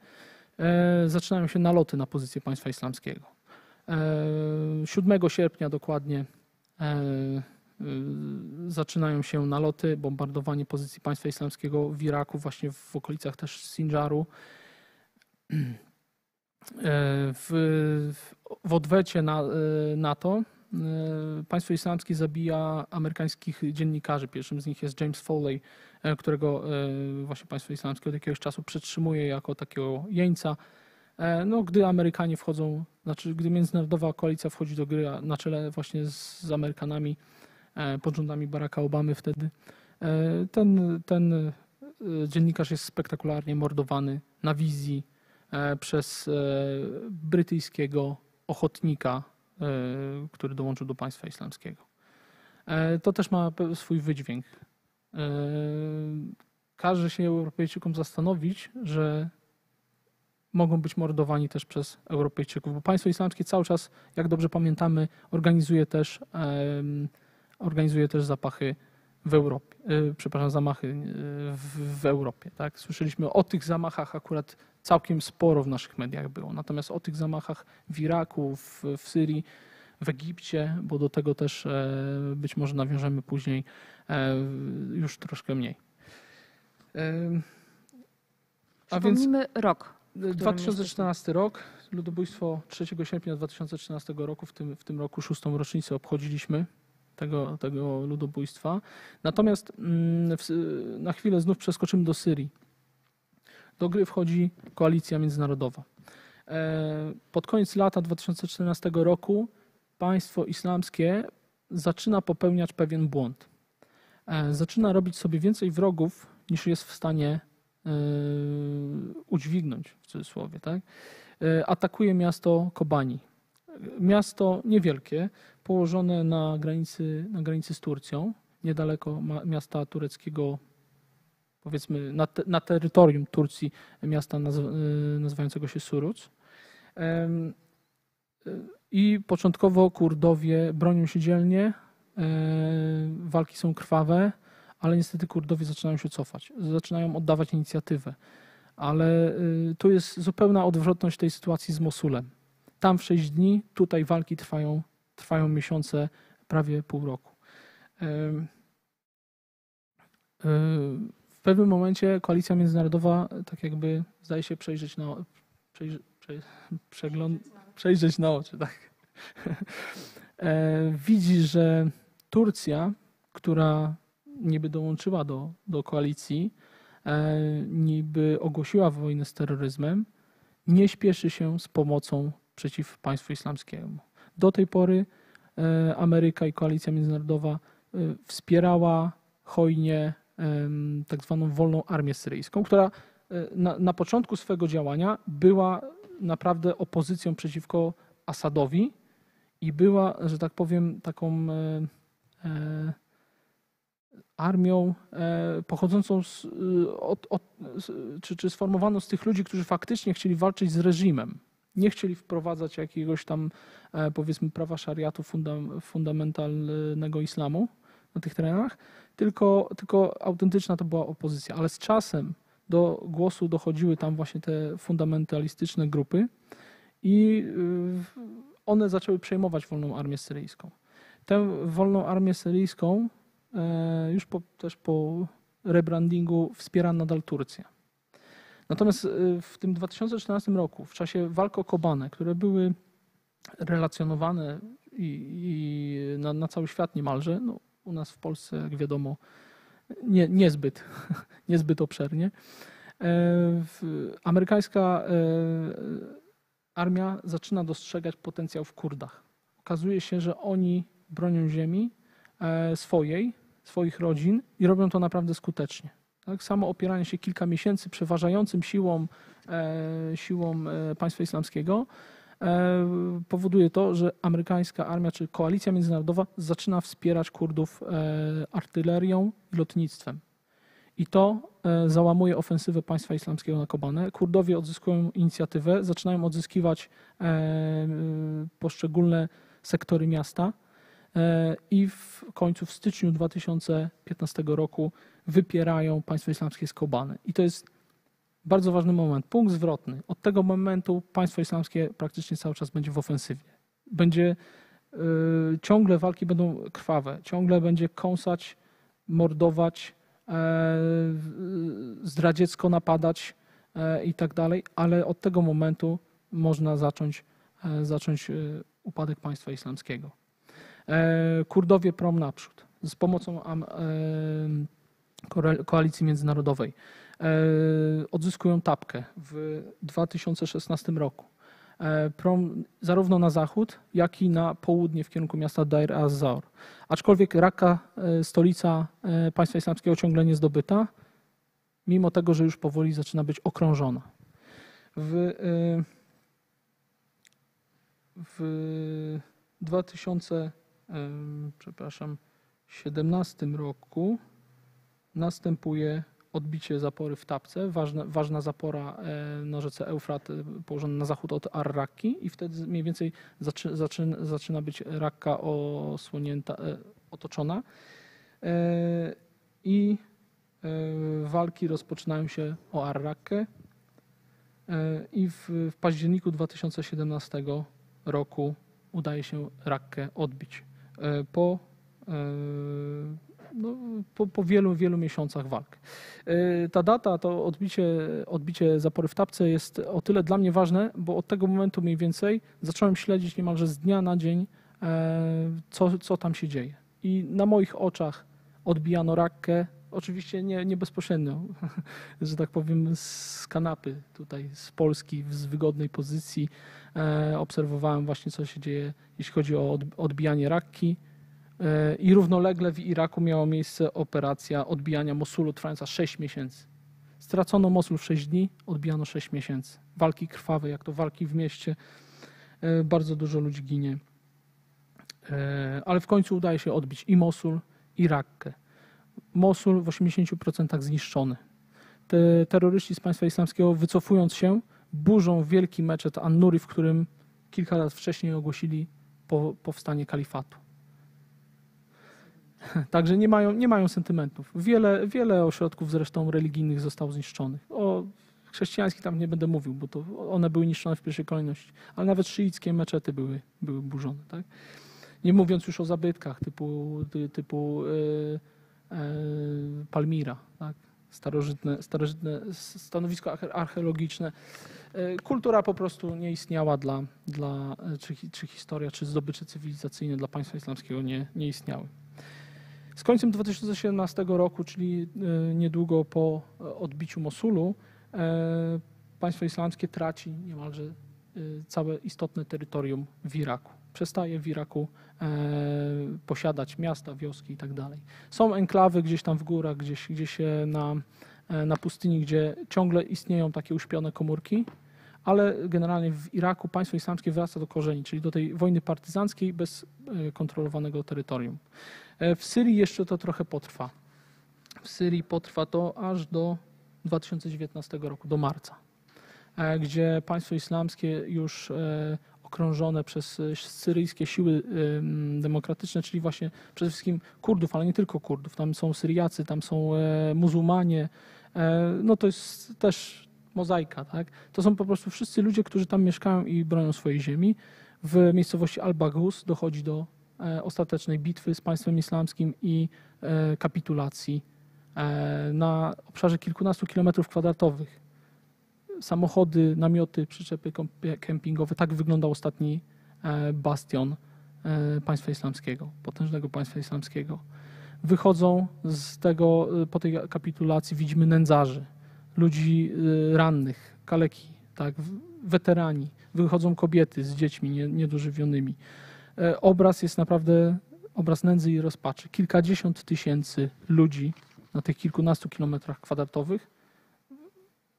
E, zaczynają się naloty na pozycję państwa islamskiego. E, 7 sierpnia dokładnie e, zaczynają się naloty, bombardowanie pozycji państwa islamskiego w Iraku, właśnie w okolicach też Sinjaru. E, W, w, odwecie na, e, na to e, państwo islamskie zabija amerykańskich dziennikarzy. Pierwszym z nich jest James Foley, e, którego e, właśnie państwo islamskie od jakiegoś czasu przetrzymuje jako takiego jeńca. E, No, gdy Amerykanie wchodzą, znaczy gdy międzynarodowa koalicja wchodzi do gry na czele właśnie z, Amerykanami e, pod rządami Baracka Obamy wtedy, e, ten, ten e, dziennikarz jest spektakularnie mordowany na wizji e, przez e, brytyjskiego ochotnika, e, który dołączył do państwa islamskiego. E, To też ma swój wydźwięk. E, Każe się Europejczykom zastanowić, że mogą być mordowani też przez Europejczyków, bo państwo islamskie cały czas, jak dobrze pamiętamy, organizuje też, organizuje też zapachy w Europie, e, przepraszam, zamachy w, w Europie. Tak? Słyszeliśmy o tych zamachach akurat całkiem sporo w naszych mediach było, natomiast o tych zamachach w Iraku, w, w Syrii, w Egipcie, bo do tego też e, być może nawiążemy później, e, już troszkę mniej. Em, A więc rok. 2014 rok, ludobójstwo 3 sierpnia 2013 roku, w tym, w tym roku szóstą rocznicę obchodziliśmy tego, tego ludobójstwa. Natomiast mm, na chwilę znów przeskoczymy do Syrii. Do gry wchodzi koalicja międzynarodowa. E, Pod koniec lata 2014 roku państwo islamskie zaczyna popełniać pewien błąd. E, Zaczyna robić sobie więcej wrogów, niż jest w stanie e, udźwignąć, w cudzysłowie. Tak? E, Atakuje miasto Kobani. Miasto niewielkie, położone na granicy, na granicy z Turcją, niedaleko miasta tureckiego, powiedzmy na, te, na terytorium Turcji, miasta nazywającego się Suruc. E, I początkowo Kurdowie bronią się dzielnie, e, walki są krwawe, ale niestety Kurdowie zaczynają się cofać, zaczynają oddawać inicjatywę. Ale y, tu jest zupełna odwrotność tej sytuacji z Mosulem. Tam w 6 dni, tutaj walki trwają, trwają miesiące, prawie pół roku. Y, w pewnym momencie koalicja międzynarodowa tak jakby zdaje się przejrzeć na przejrzy, prze, przegląd, przejrzeć na oczy, tak. E, widzi, że Turcja, która niby dołączyła do, do koalicji, e, niby ogłosiła wojnę z terroryzmem, nie śpieszy się z pomocą przeciw państwu islamskiemu. Do tej pory e, Ameryka i koalicja międzynarodowa wspierała hojnie tak zwaną wolną armię syryjską, która na, na początku swego działania była naprawdę opozycją przeciwko Asadowi i była, że tak powiem, taką e, e, armią e, pochodzącą z, od, od, czy, czy sformowaną z tych ludzi, którzy faktycznie chcieli walczyć z reżimem. Nie chcieli wprowadzać jakiegoś tam, powiedzmy, prawa szariatu fundam, fundamentalnego islamu na tych terenach, tylko, tylko autentyczna to była opozycja. Ale z czasem do głosu dochodziły tam właśnie te fundamentalistyczne grupy i y, one zaczęły przejmować wolną armię syryjską. Tę wolną armię syryjską e, już po, też po rebrandingu wspiera nadal Turcja. Natomiast y, w tym 2014 roku, w czasie walk o Kobanę, które były relacjonowane i, i na, na, cały świat niemalże, no, u nas w Polsce, jak wiadomo, nie, niezbyt, niezbyt obszernie. E, amerykańska e, armia zaczyna dostrzegać potencjał w Kurdach. Okazuje się, że oni bronią ziemi e, swojej, swoich rodzin i robią to naprawdę skutecznie. Tak samo opieranie się kilka miesięcy przeważającym siłą, siłą państwa islamskiego powoduje to, że amerykańska armia czy koalicja międzynarodowa zaczyna wspierać Kurdów e, artylerią i lotnictwem. I to e, załamuje ofensywę państwa islamskiego na Kobanę. Kurdowie odzyskują inicjatywę, zaczynają odzyskiwać poszczególne sektory miasta i w końcu w styczniu 2015 roku wypierają państwo islamskie z Kobany. I to jest bardzo ważny moment, punkt zwrotny. Od tego momentu państwo islamskie praktycznie cały czas będzie w ofensywie. Będzie y, ciągle walki będą krwawe, ciągle będzie kąsać, mordować, e, zdradziecko napadać e, i tak dalej, ale od tego momentu można zacząć, e, zacząć upadek państwa islamskiego. Kurdowie prom naprzód z pomocą koalicji międzynarodowej. E, odzyskują tapkę w 2016 roku. E, prom zarówno na zachód, jak i na południe w kierunku miasta Dair az-Zawr. Aczkolwiek Raqqa, e, stolica państwa islamskiego, ciągle nie zdobyta, mimo tego, że już powoli zaczyna być okrążona. W, w 2017 roku następuje odbicie zapory w Tapce, ważna, ważna zapora e, na rzece Eufrat e, położona na zachód od Ar-Rakki i wtedy mniej więcej zaczy, zaczyna, zaczyna być Rakka osłonięta, e, otoczona. I walki rozpoczynają się o Ar-Rakkę i w, w październiku 2017 roku udaje się Rakkę odbić. Po no, po, po, wielu, wielu miesiącach walk. E, ta data, to odbicie, odbicie zapory w tapce jest o tyle dla mnie ważne, bo od tego momentu mniej więcej zacząłem śledzić niemalże z dnia na dzień, e, co, co tam się dzieje. I na moich oczach odbijano rakkę, oczywiście nie, nie bezpośrednio, że tak powiem z kanapy tutaj, z Polski, z wygodnej pozycji. E, obserwowałem właśnie, co się dzieje, jeśli chodzi o odbijanie rakki i równolegle w Iraku miała miejsce operacja odbijania Mosulu trwająca 6 miesięcy. Stracono Mosul w 6 dni, odbijano 6 miesięcy. Walki krwawe, jak to walki w mieście. E, bardzo dużo ludzi ginie. E, ale w końcu udaje się odbić i Mosul, i Rakkę. Mosul w 80% zniszczony. Te terroryści z państwa islamskiego wycofując się, burzą wielki meczet An-Nuri, w którym kilka lat wcześniej ogłosili powstanie kalifatu. Także nie mają, nie mają sentymentów. Wiele, wiele ośrodków zresztą religijnych zostało zniszczonych. O chrześcijańskich tam nie będę mówił, bo to one były niszczone w pierwszej kolejności. Ale nawet szyickie meczety były, były burzone. Tak? Nie mówiąc już o zabytkach typu, typu yy, yy, Palmira. Tak? starożytne, starożytne stanowisko arche- archeologiczne. E, Kultura po prostu nie istniała dla, dla czy, czy historia, czy zdobycze cywilizacyjne dla państwa islamskiego nie, nie istniały. Z końcem 2017 roku, czyli e, niedługo po e, odbiciu Mosulu, e, państwo islamskie traci niemalże całe istotne terytorium w Iraku. Przestaje w Iraku posiadać miasta, wioski i tak. Są enklawy gdzieś tam w górach, gdzieś, gdzieś na, na pustyni, gdzie ciągle istnieją takie uśpione komórki, ale generalnie w Iraku państwo islamskie wraca do korzeni, czyli do tej wojny partyzanckiej bez kontrolowanego terytorium. E, W Syrii jeszcze to trochę potrwa. W Syrii potrwa to aż do 2019 roku, do marca, e, gdzie państwo islamskie już e, okrążone przez syryjskie siły em, demokratyczne, czyli właśnie przede wszystkim Kurdów, ale nie tylko Kurdów. Tam są Syriacy, tam są muzułmanie. No to jest też mozaika, tak? To są po prostu wszyscy ludzie, którzy tam mieszkają i bronią swojej ziemi. W miejscowości Al-Baghus dochodzi do ostatecznej bitwy z państwem islamskim i e, kapitulacji e, na obszarze kilkunastu kilometrów kwadratowych. Samochody, namioty, przyczepy kempingowe. Tak wyglądał ostatni e, bastion e, państwa islamskiego, potężnego państwa islamskiego. Wychodzą z tego, e, po tej kapitulacji widzimy nędzarzy, ludzi e, rannych, kaleki, tak, weterani. Wychodzą kobiety z dziećmi nie- niedożywionymi. E, Obraz jest naprawdę obraz nędzy i rozpaczy. Kilkadziesiąt tysięcy ludzi na tych kilkunastu kilometrach kwadratowych,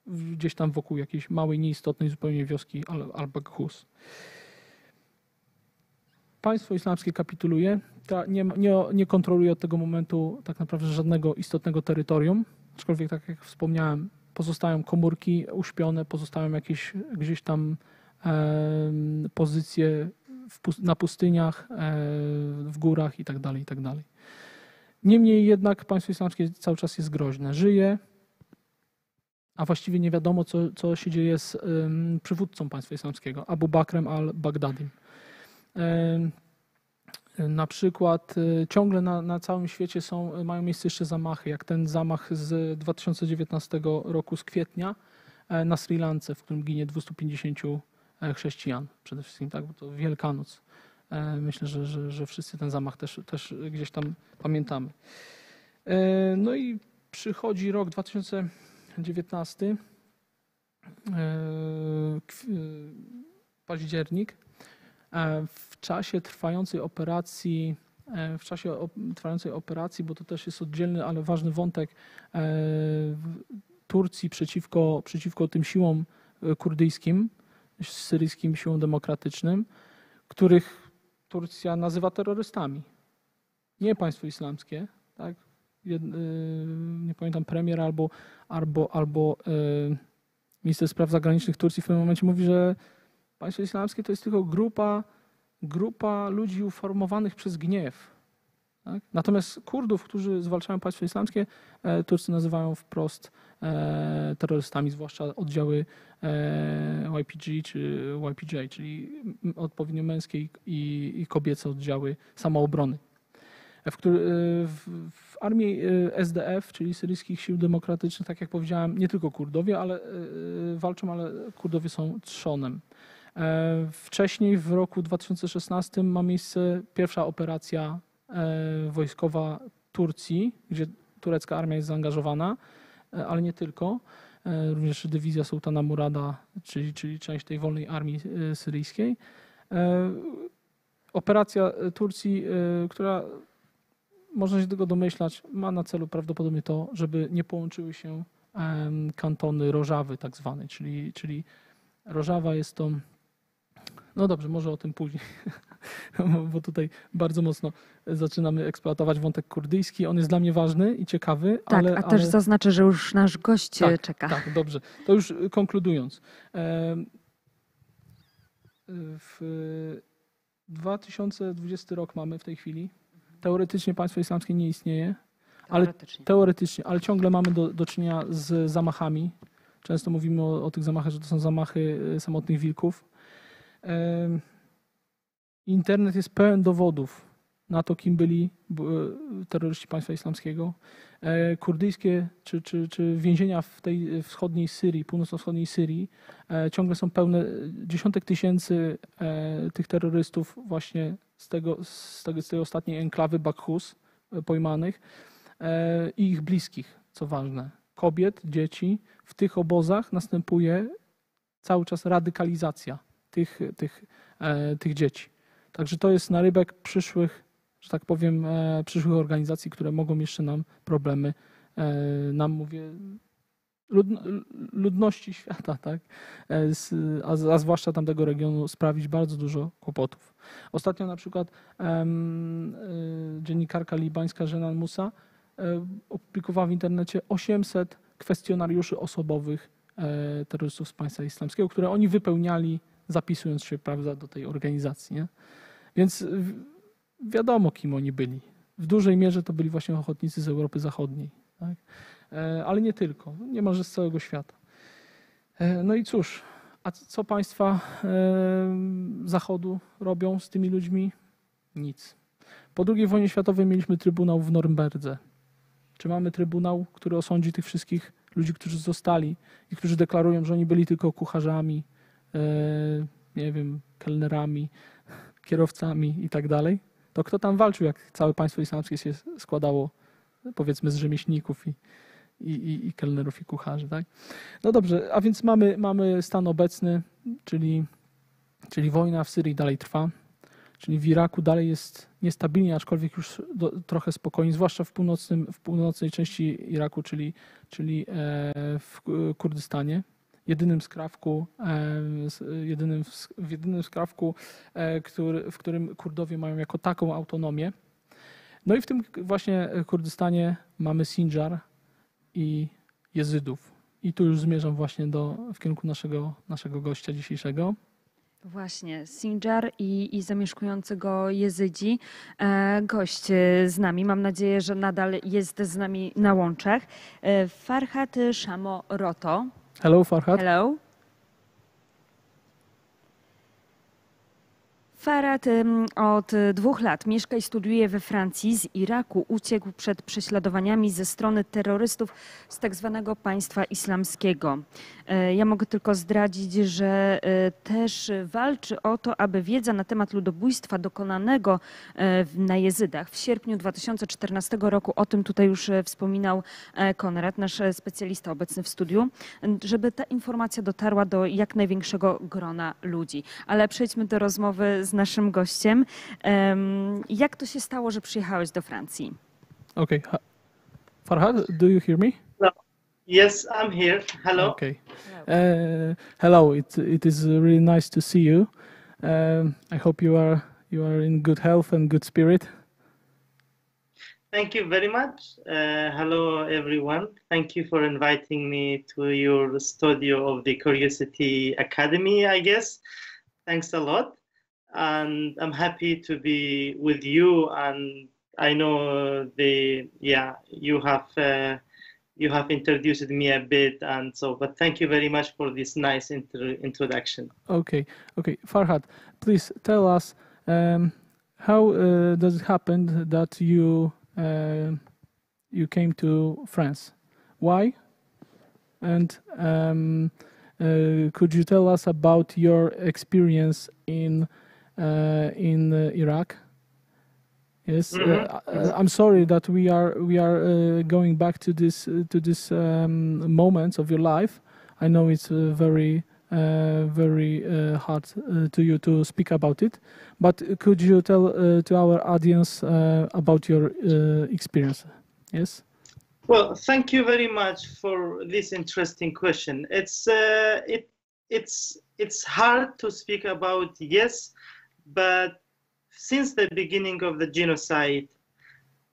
gdzieś tam wokół jakiejś małej, nieistotnej zupełnie wioski Al- Al-Baghus. Państwo islamskie kapituluje, nie, nie, nie kontroluje od tego momentu tak naprawdę żadnego istotnego terytorium, aczkolwiek tak jak wspomniałem, pozostają komórki uśpione, pozostają jakieś gdzieś tam pozycje na pustyniach, e, w górach i tak dalej, i tak. Niemniej jednak państwo islamskie cały czas jest groźne. Żyje, a właściwie nie wiadomo, co, co się dzieje z przywódcą państwa islamskiego, Abu Bakrem al-Bagdadim. Em, Na przykład e, ciągle na, na całym świecie są, mają miejsce jeszcze zamachy, jak ten zamach z 2019 roku z kwietnia e, na Sri Lance, w którym ginie 250 e, chrześcijan przede wszystkim, tak, bo to Wielkanoc. E, Myślę, że, że, że wszyscy ten zamach też, też gdzieś tam pamiętamy. E, No i przychodzi rok 2019, e, kw- e, październik. E, W czasie trwającej operacji, e, w czasie trwającej operacji, bo to też jest oddzielny, ale ważny wątek e, Turcji przeciwko, przeciwko tym siłom e, syryjskim siłom demokratycznym, których Turcja nazywa terrorystami. Nie państwo islamskie, tak? Y, nie pamiętam, premier albo, albo, albo y, minister spraw zagranicznych Turcji w pewnym momencie mówi, że państwo islamskie to jest tylko grupa, grupa ludzi uformowanych przez gniew. Tak? Natomiast Kurdów, którzy zwalczają państwo islamskie, e, Turcy nazywają wprost e, terrorystami, zwłaszcza oddziały e, YPG czy YPJ, czyli odpowiednio męskie i, i, kobiece oddziały samoobrony. W, w, w armii SDF, czyli Syryjskich Sił Demokratycznych, tak jak powiedziałem, nie tylko Kurdowie, ale walczą, ale Kurdowie są trzonem. Wcześniej w roku 2016 ma miejsce pierwsza operacja wojskowa Turcji, gdzie turecka armia jest zaangażowana, e, ale nie tylko. E, Również dywizja Sułtana Murada, czyli, czyli część tej wolnej armii e, syryjskiej. E, Operacja e, Turcji, e, która można się tego domyślać, ma na celu prawdopodobnie to, żeby nie połączyły się kantony Rożawy tak zwane, czyli, czyli Rożawa jest to no dobrze, może o tym później, bo tutaj bardzo mocno zaczynamy eksploatować wątek kurdyjski. On jest dla mnie ważny i ciekawy, Tak, ale, a też ale zaznaczę, że już nasz gość Tak, czeka. tak, dobrze. To już y, konkludując. Y, W 2020 rok mamy w tej chwili. Teoretycznie państwo islamskie nie istnieje, ale Teoretycznie. teoretycznie, ale ciągle mamy do, do czynienia z zamachami. Często mówimy o, o tych zamachach, że to są zamachy y, samotnych wilków. Internet jest pełen dowodów na to, kim byli b- terroryści państwa islamskiego. E, Kurdyjskie czy, czy, czy więzienia w tej wschodniej Syrii, północno-wschodniej Syrii e, ciągle są pełne dziesiątek tysięcy e, tych terrorystów właśnie z, tego, z, tego, z tej ostatniej enklawy Bakhus e, pojmanych e, i ich bliskich, co ważne. Kobiet, dzieci. W tych obozach następuje cały czas radykalizacja tych, tych, e, tych dzieci. Także to jest narybek przyszłych, że tak powiem, e, przyszłych organizacji, które mogą jeszcze nam problemy, e, nam mówię, ludno, ludności świata, tak? E, a, zwłaszcza tamtego regionu sprawić bardzo dużo kłopotów. Ostatnio na przykład dziennikarka libańska Żenan Musa opublikowała w internecie 800 kwestionariuszy osobowych terrorystów z państwa islamskiego, które oni wypełniali, zapisując się prawda, do tej organizacji. Nie? Więc w- wiadomo, kim oni byli. W dużej mierze to byli właśnie ochotnicy z Europy Zachodniej. Tak? E, Ale nie tylko, niemalże z całego świata. E, No i cóż, a co państwa e, Zachodu robią z tymi ludźmi? Nic. Po II wojnie światowej mieliśmy trybunał w Norymberdze. Czy mamy trybunał, który osądzi tych wszystkich ludzi, którzy zostali i którzy deklarują, że oni byli tylko kucharzami, nie wiem, kelnerami, kierowcami i tak dalej? To kto tam walczył, jak całe państwo islamskie się składało, powiedzmy, z rzemieślników i, i, i, i kelnerów i kucharzy, tak? No dobrze, a więc mamy, mamy stan obecny, czyli, czyli wojna w Syrii dalej trwa, czyli w Iraku dalej jest niestabilnie, aczkolwiek już do, trochę spokojnie, zwłaszcza w, północnym, w północnej części Iraku, czyli, czyli e, w Kurdystanie. Jedynym skrawku, e, jedynym, w, jedynym skrawku, e, który, w którym Kurdowie mają jako taką autonomię. No i w tym właśnie Kurdystanie mamy Sinjar i Jezydów. I tu już zmierzam właśnie do, w kierunku naszego, naszego gościa dzisiejszego. Właśnie, Sinjar i, i zamieszkujący go Jezydzi. E, gość z nami, mam nadzieję, że nadal jest z nami na łączach. Farhat Shamo Roto. Hello, Farhad. Hello. Farad od e, dwóch lat mieszka i studiuje we Francji. Z Iraku uciekł przed prześladowaniami ze strony terrorystów z tak zwanego państwa islamskiego. E, Ja mogę tylko zdradzić, że e, też walczy o to, aby wiedza na temat ludobójstwa dokonanego na Jezydach w sierpniu 2014 roku, o tym tutaj już wspominał Konrad, nasz specjalista obecny w studiu, żeby ta informacja dotarła do jak największego grona ludzi. Ale przejdźmy do rozmowy z naszym gościem. Em, Jak to się stało, że przyjechałeś do Francji? Okay. ha- Farhad, do you hear me? Yes, I'm here. Hello. Okay. Uh, hello. It it is really nice to see you. Um, I hope you are you are in good health and good spirit. Thank you very much. Uh, hello, everyone. Thank you for inviting me to your studio of the Curiosity Academy, I guess. Thanks a lot. And I'm happy to be with you. And I know the, yeah, you have. Uh, you have introduced me a bit, and so, but thank you very much for this nice intro- introduction. Okay. Okay. Farhad, please tell us um, how uh, does it happen that you uh, you came to France? Why? And um, uh, could you tell us about your experience in in uh, Iraq? Yes, uh, uh, I'm sorry that we are we are uh, going back to this uh, to this um, moments of your life. I know it's uh, very uh, very uh, hard uh, to you to speak about it, but could you tell uh, to our audience uh, about your uh, experience? Yes. Well, thank you very much for this interesting question. It's uh, it it's it's hard to speak about yes, but since the beginning of the genocide,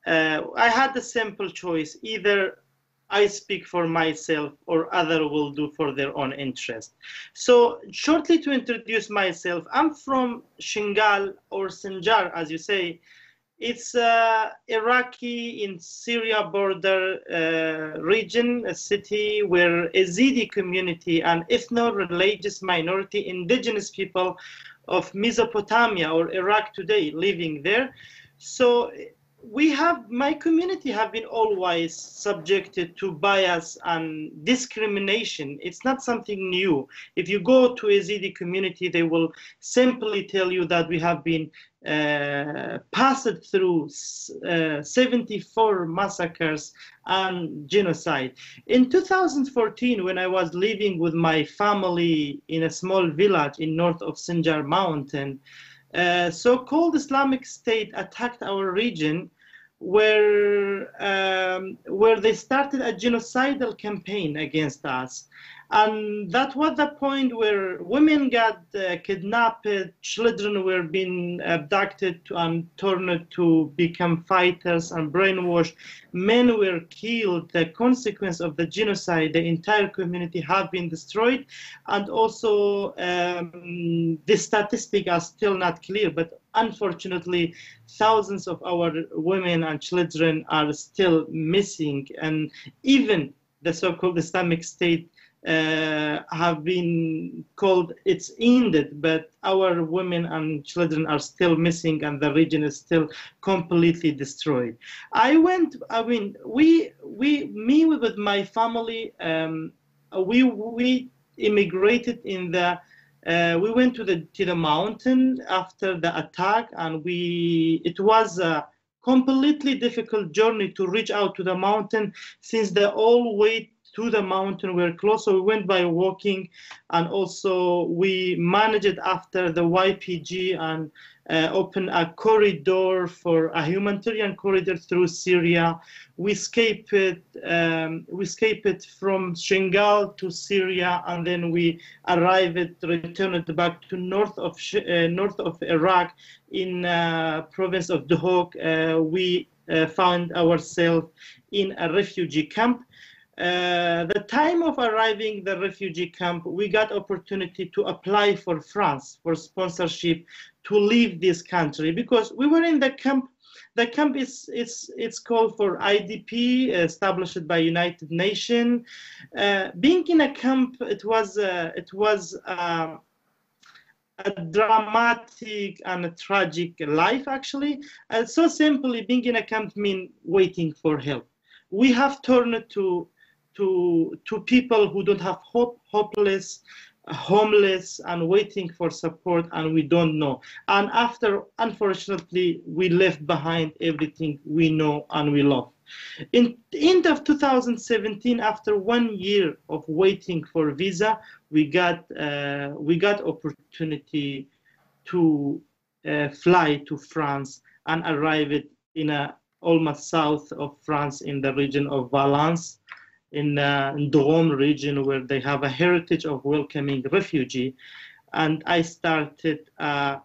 uh, I had a simple choice: either I speak for myself, or other will do for their own interest. So, shortly to introduce myself, I'm from Shingal or Sinjar, as you say. It's uh, Iraqi in Syria border uh, region, a city where Yazidi community and ethno-religious minority indigenous people of Mesopotamia or Iraq today living there. so we have my community have been always subjected to bias and discrimination it's not something new if you go to a zidi community they will simply tell you that we have been uh, passed through uh, 74 massacres and genocide. In 2014 when i was living with my family in a small village in north of sinjar mountain uh, so-called Islamic State attacked our region, where um, where they started a genocidal campaign against us, and that was the point where women got uh, kidnapped, children were being abducted and turned to become fighters and brainwashed, men were killed. The consequence of the genocide, the entire community have been destroyed, and also um, the statistics are still not clear, but unfortunately, thousands of our women and children are still missing, and even the so-called Islamic State uh, have been called it's ended, but our women and children are still missing, and the region is still completely destroyed. I went. I mean, we we me with my family. Um, we we immigrated in the. Uh, we went to the to the mountain after the attack, and we it was a completely difficult journey to reach out to the mountain since the all way to the mountain were close. So we went by walking, and also we managed after the YPG and uh, open a corridor for a humanitarian corridor through Syria. We escaped um, we escaped from Shingal to Syria, and then we arrived, returned back to north of uh, north of Iraq in uh, province of Duhok. Uh, we uh, found ourselves in a refugee camp. Uh, the time of arriving the refugee camp, we got opportunity to apply for France for sponsorship to leave this country because we were in the camp. The camp is it's it's called for IDP, established by United Nations. Uh, being in a camp, it was uh, it was. Uh, a dramatic and a tragic life actually uh, so simply being in a camp mean waiting for help we have turned to to to people who don't have hope, hopeless, homeless, and waiting for support, and we don't know. And after, unfortunately, we left behind everything we know and we love. In end of 2017, after one year of waiting for visa, we got uh, we got opportunity to uh, fly to France and arrive in a almost south of France in the region of Valence in, uh, in Drôme region where they have a heritage of welcoming refugee. And I started uh,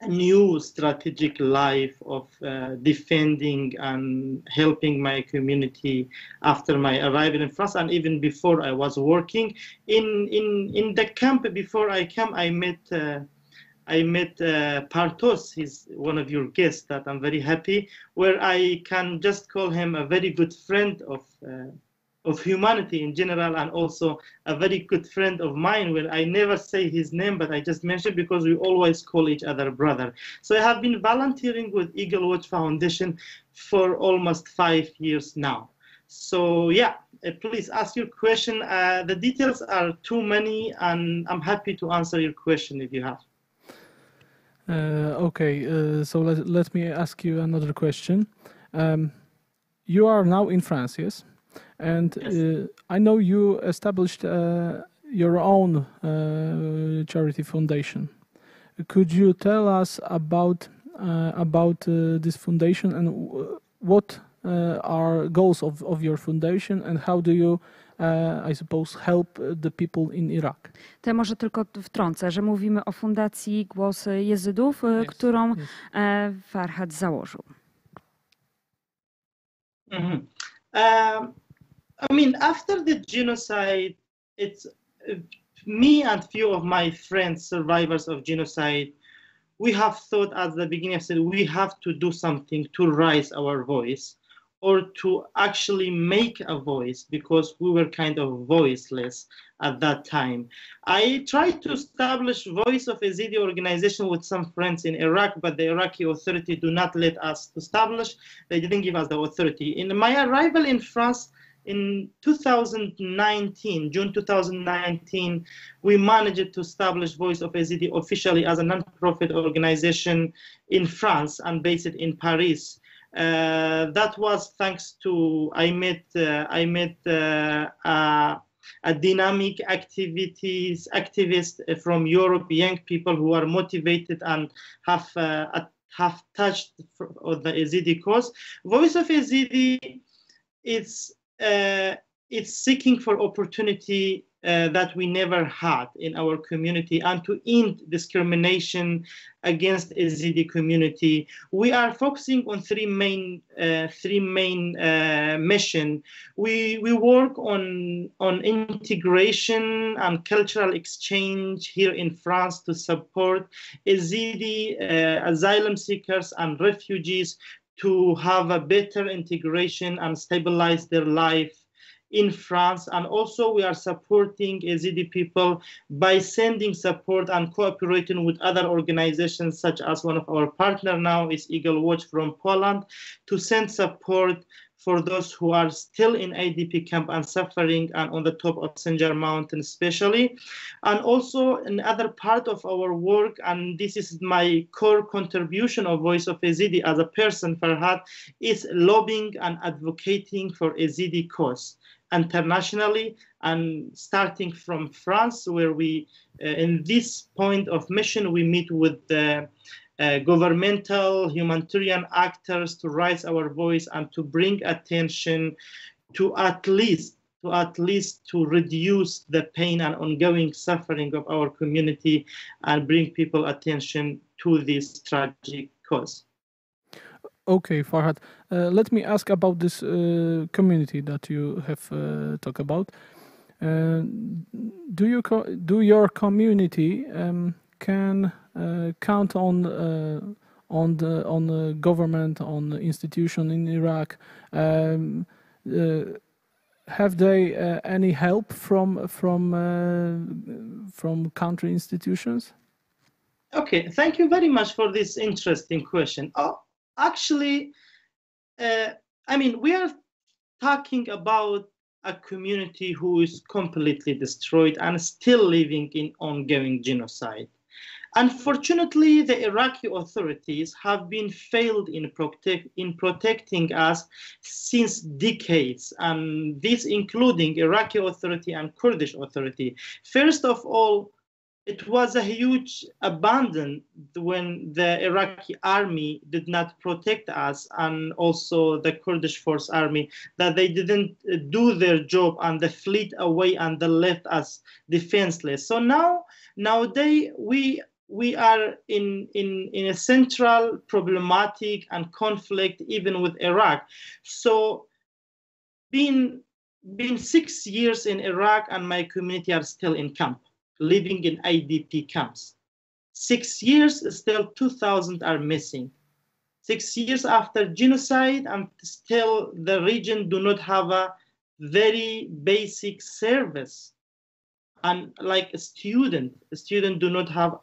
a new strategic life of uh, defending and helping my community after my arrival in France and even before I was working in in in the camp before I came I met uh, I met uh, Partos he's one of your guests that I'm very happy where I can just call him a very good friend of uh, of humanity in general and also a very good friend of mine where I never say his name but I just mention because we always call each other brother. So I have been volunteering with Eagle Watch Foundation for almost five years now. So yeah, uh, please ask your question. Uh, the details are too many and I'm happy to answer your question if you have. Uh, okay, uh, so let, let me ask you another question. Um, you are now in France, yes? And Yes. uh, I know you established uh, your own uh, charity foundation. Could you tell us about uh, about uh, this foundation and w- what uh, are goals of, of your foundation and how do you, uh, I suppose, help the people in Iraq? To ja może tylko wtrącę, że mówimy o Fundacji Głos Jezydów, Yes, którą yes. Farhad założył. Mhm. Um, I mean, after the genocide, it's uh, me and few of my friends, survivors of genocide, we have thought at the beginning, I said, we have to do something to raise our voice. or to actually make a voice because we were kind of voiceless at that time. I tried to establish Voice of Yazidi organization with some friends in Iraq, but the Iraqi authority do not let us establish. They didn't give us the authority. In my arrival in France, in 2019, June 2019, we managed to establish Voice of AZD officially as a non-profit organization in France and based in Paris. Uh, that was thanks to I met uh, I met uh, a dynamic activities activists from Europe, young people who are motivated and have uh, have touched the Yazidi cause. Voice of Yazidi, it's it's seeking for opportunity uh, that we never had in our community and to end discrimination against Yazidi community. We are focusing on three main uh, three main uh, mission. We we work on on integration and cultural exchange here in France to support Yazidi uh, asylum seekers and refugees to have a better integration and stabilize their life in France. And also we are supporting Yazidi people by sending support and cooperating with other organizations such as one of our partner now is Eagle Watch from Poland to send support for those who are still in ADP camp and suffering and on the top of Sinjar Mountain especially. And also another part of our work, and this is my core contribution of Voice of Yazidi as a person, Farhad, is lobbying and advocating for Yazidi cause internationally and starting from France, where we, uh, in this point of mission, we meet with the uh, governmental humanitarian actors to raise our voice and to bring attention to at least to at least to reduce the pain and ongoing suffering of our community and bring people attention to this tragic cause. Okay, Farhad. Uh, let me ask about this uh, community that you have uh, talked about. Uh, do you do your community um, can uh, count on uh, on the on the government on the institution in Iraq? Um, have they any help from from from country institutions? Okay, thank you very much for this interesting question. Oh, actually, uh, I mean, we are talking about a community who is completely destroyed and still living in ongoing genocide. Unfortunately, the Iraqi authorities have been failed in, protect, in protecting us since decades, and this including Iraqi authority and Kurdish authority. First of all, it was a huge abandon when the Iraqi army did not protect us and also the Kurdish force army that they didn't uh, do their job and they fled away and they left us defenseless. So now nowadays we we are in, in, in a central problematic and conflict even with Iraq. So being being six years in Iraq and my community are still in camp living in IDP camps. Six years, still 2,000 are missing. Six years after genocide, and still the region do not have a very basic service. And like a student, a student do not have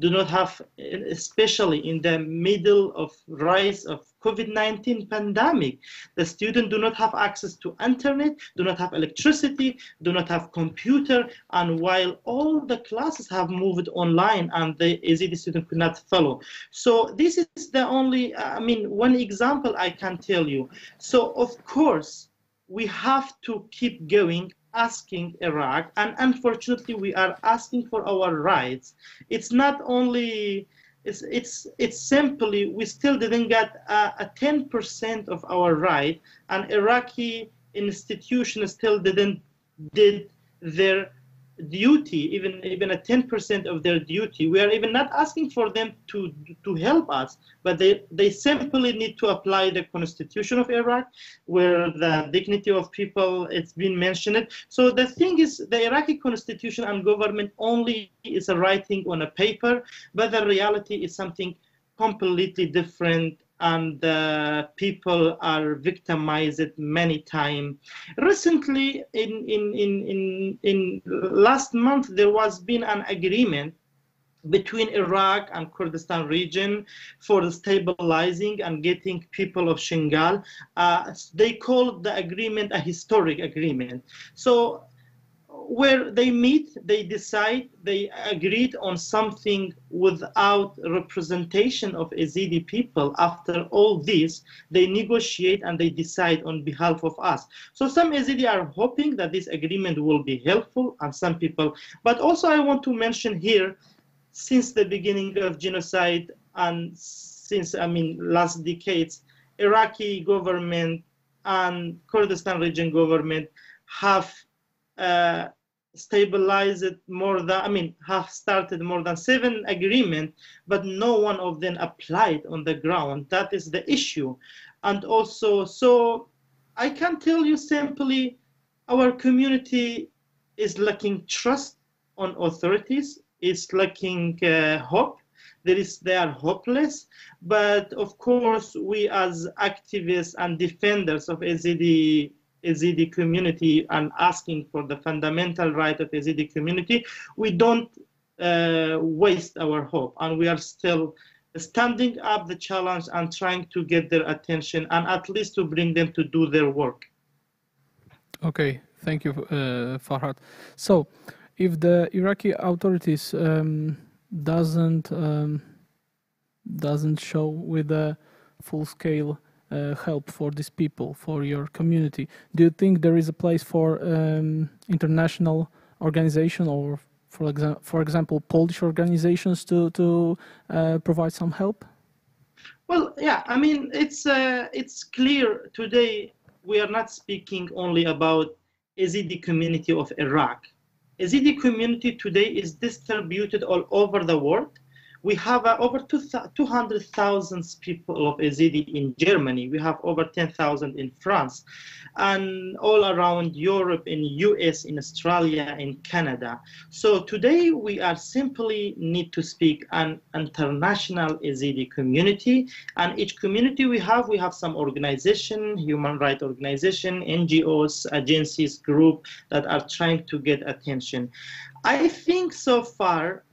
do not have, especially in the middle of rise of COVID-19 pandemic. The student do not have access to internet, do not have electricity, do not have computer, and while all the classes have moved online and the Yazidi student could not follow. So this is the only, I mean, one example I can tell you. So of course, we have to keep going asking Iraq, and unfortunately, we are asking for our rights. It's not only it's it's it's simply we still didn't get a, 10% of our right, and Iraqi institutions still didn't did their duty, even even a 10% of their duty. We are even not asking for them to to help us, but they they simply need to apply the constitution of Iraq, where the dignity of people it's been mentioned. So the thing is, the Iraqi constitution and government only is a writing on a paper, but the reality is something completely different and uh, people are victimized many times. Recently, in, in, in, in, in last month, there was been an agreement between Iraq and Kurdistan region for stabilizing and getting people of Shingal. Uh, they called the agreement a historic agreement. So where they meet, they decide, they agreed on something without representation of Yazidi people. After all this, they negotiate and they decide on behalf of us. So some Yazidi are hoping that this agreement will be helpful, and some people. But also, I want to mention here, since the beginning of genocide and since I mean last decades, Iraqi government and Kurdistan region government have uh, stabilized more than, I mean, have started more than seven agreement but no one of them applied on the ground. That is the issue. And also, so I can tell you simply, our community is lacking trust on authorities, is lacking uh, hope. There is, they are hopeless, but of course, we as activists and defenders of Yazidi Yazidi community and asking for the fundamental right of Yazidi community, we don't uh, waste our hope and we are still standing up the challenge and trying to get their attention and at least to bring them to do their work. Okay, thank you, uh, Farhad. So, if the Iraqi authorities um, doesn't um, doesn't show with a full scale uh, help for these people, for your community. Do you think there is a place for um, international organization or, for, exa for example, Polish organizations to, to uh, provide some help? Well, yeah, I mean, it's, uh, it's clear today we are not speaking only about Yazidi community of Iraq. Yazidi community today is distributed all over the world we have uh, over 200,000 people of Yazidi in Germany. We have over 10,000 in France and all around Europe, in US, in Australia, in Canada. So today we are simply need to speak an international Yazidi community. And each community we have, we have some organization, human rights organization, NGOs, agencies, group that are trying to get attention. I think so far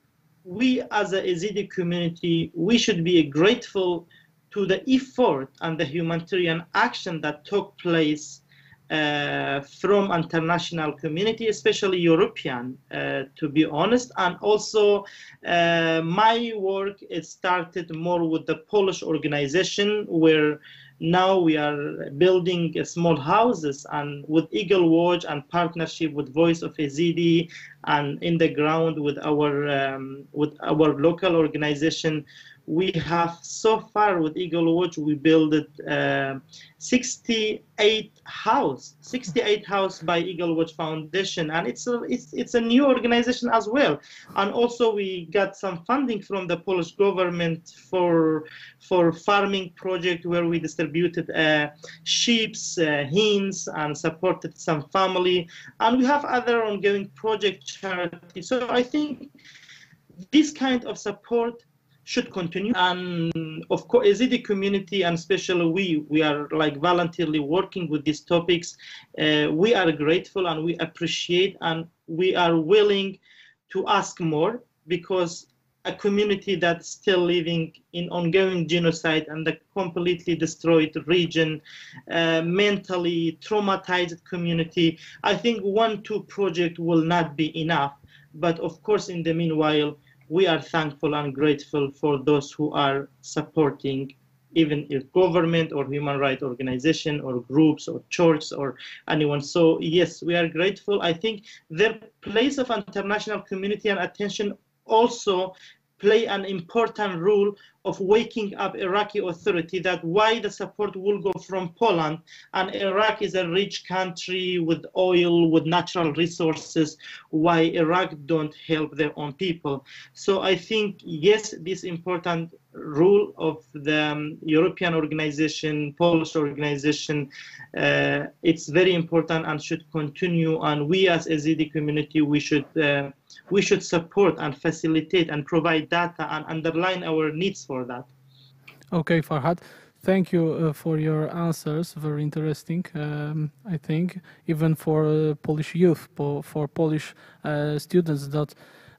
we as a Yazidi community, we should be grateful to the effort and the humanitarian action that took place uh, from international community, especially European, uh, to be honest. And also, uh, my work it started more with the Polish organization where now we are building small houses and with Eagle Watch and partnership with Voice of Yazidi and in the ground with our um, with our local organization we have so far with Eagle Watch, we built uh, 68 house, 68 house by Eagle Watch Foundation, and it's a it's it's a new organization as well. And also we got some funding from the Polish government for for farming project where we distributed uh, uh, hens, and supported some family. And we have other ongoing project charity. So I think this kind of support should continue. And of course, as Yazidi community and especially we, we are like voluntarily working with these topics. Uh, we are grateful and we appreciate and we are willing to ask more because a community that's still living in ongoing genocide and the completely destroyed region, uh, mentally traumatized community. I think one, two project will not be enough. But of course, in the meanwhile, we are thankful and grateful for those who are supporting even if government or human rights organization or groups or church or anyone. So yes, we are grateful. I think their place of international community and attention also play an important role of waking up Iraqi authority that why the support will go from Poland and Iraq is a rich country with oil, with natural resources, why Iraq don't help their own people. So I think, yes, this important role of the um, European organization, Polish organization, uh, it's very important and should continue. And we as a community, we should uh, we should support and facilitate and provide data and underline our needs for that. Okay, Farhad. thank you uh, for your answers. Very interesting, um, I think, even for uh, Polish youth, po- for Polish uh, students that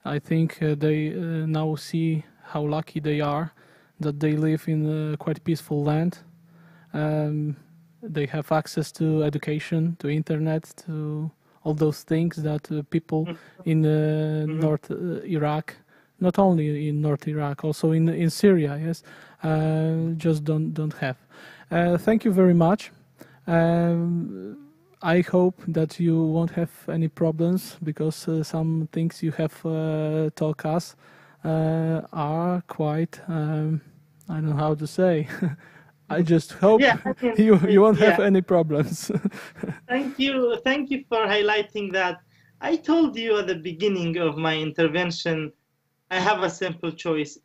I think uh, they uh, now see how lucky they are that they live in a quite peaceful land. Um, they have access to education, to internet, to all those things that uh, people in uh, Mhm. North uh, Iraq, not only in North Iraq, also in in Syria, yes, uh, just don't don't have. Uh, thank you very much. Um, I hope that you won't have any problems because uh, some things you have uh, told us uh, are quite um, I don't know how to say. I just hope Yeah, I can- you you won't have yeah. any problems. Thank you. Thank you for highlighting that. I told you at the beginning of my intervention, I have a simple choice.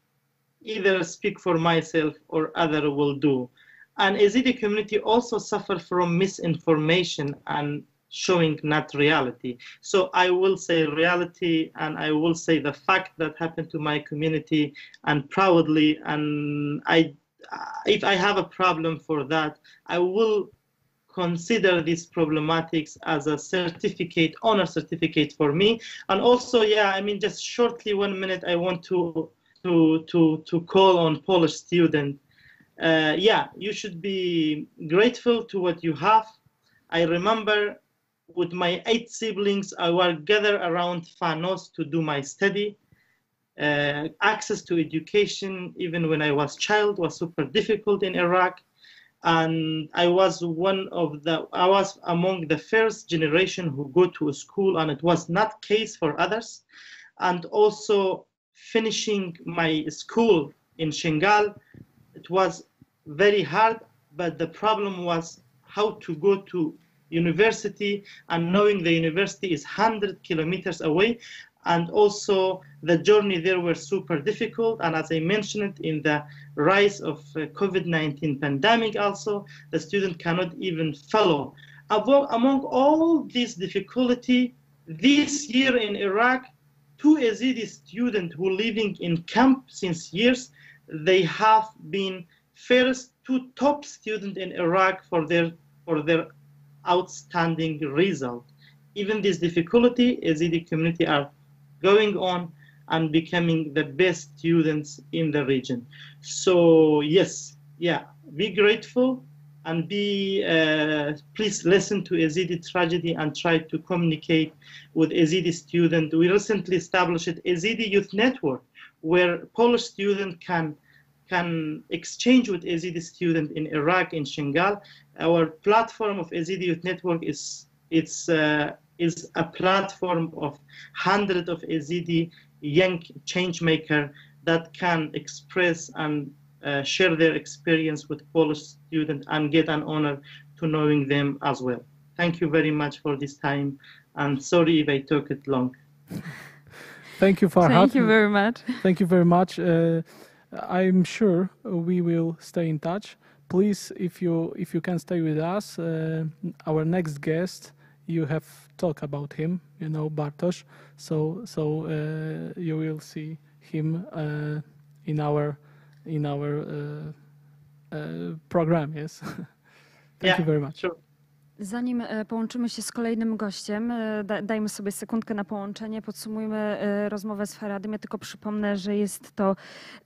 Either speak for myself or other will do. And Yazidi community also suffer from misinformation and showing not reality. So I will say reality and I will say the fact that happened to my community and proudly and I if I have a problem for that, I will consider these problematics as a certificate, honor certificate for me. And also, yeah, I mean, just shortly, one minute, I want to to to to call on Polish student. Uh, yeah, you should be grateful to what you have. I remember with my eight siblings, I were gathered around Fanos to do my study. Uh, access to education, even when I was child, was super difficult in Iraq. And I was one of the I was among the first generation who go to a school and it was not case for others. And also finishing my school in Shingal it was very hard but the problem was how to go to university and knowing the university is 100 kilometers away and also the journey there were super difficult. And as i mentioned in the rise of uh, covid-19 pandemic also the student cannot even follow. Among, all this difficulty this year in iraq two yazidi students who living in camp since years they have been first two top students in iraq for their for their outstanding result. Even this difficulty yazidi community are going on and becoming the best students in the region. So yes, yeah, be grateful and be uh, please listen to Yazidi tragedy and try to communicate with Yazidi student. We recently established Yazidi Youth Network where Polish student can can exchange with Yazidi student in Iraq in Shingal. Our platform of Yazidi Youth Network is it's uh, is a platform of hundreds of Yazidi young change maker that can express and uh, share their experience with Polish students and get an honor to knowing them as well. Thank you very much for this time and sorry if I took it long. Thank you, Farhad. Thank you very much. Thank you very much. Uh, I'm sure we will stay in touch. Please, if you if you can stay with us, uh, our next guest, you have talked about him, you know Bartosz. So so uh, you will see him uh, in our in our uh, uh, program. Yes. Thank Yeah, you very much. Sure. Zanim e, połączymy się z kolejnym gościem, e, da, dajmy sobie sekundkę na połączenie, podsumujmy e, rozmowę z Faradem. Ja tylko przypomnę, że jest to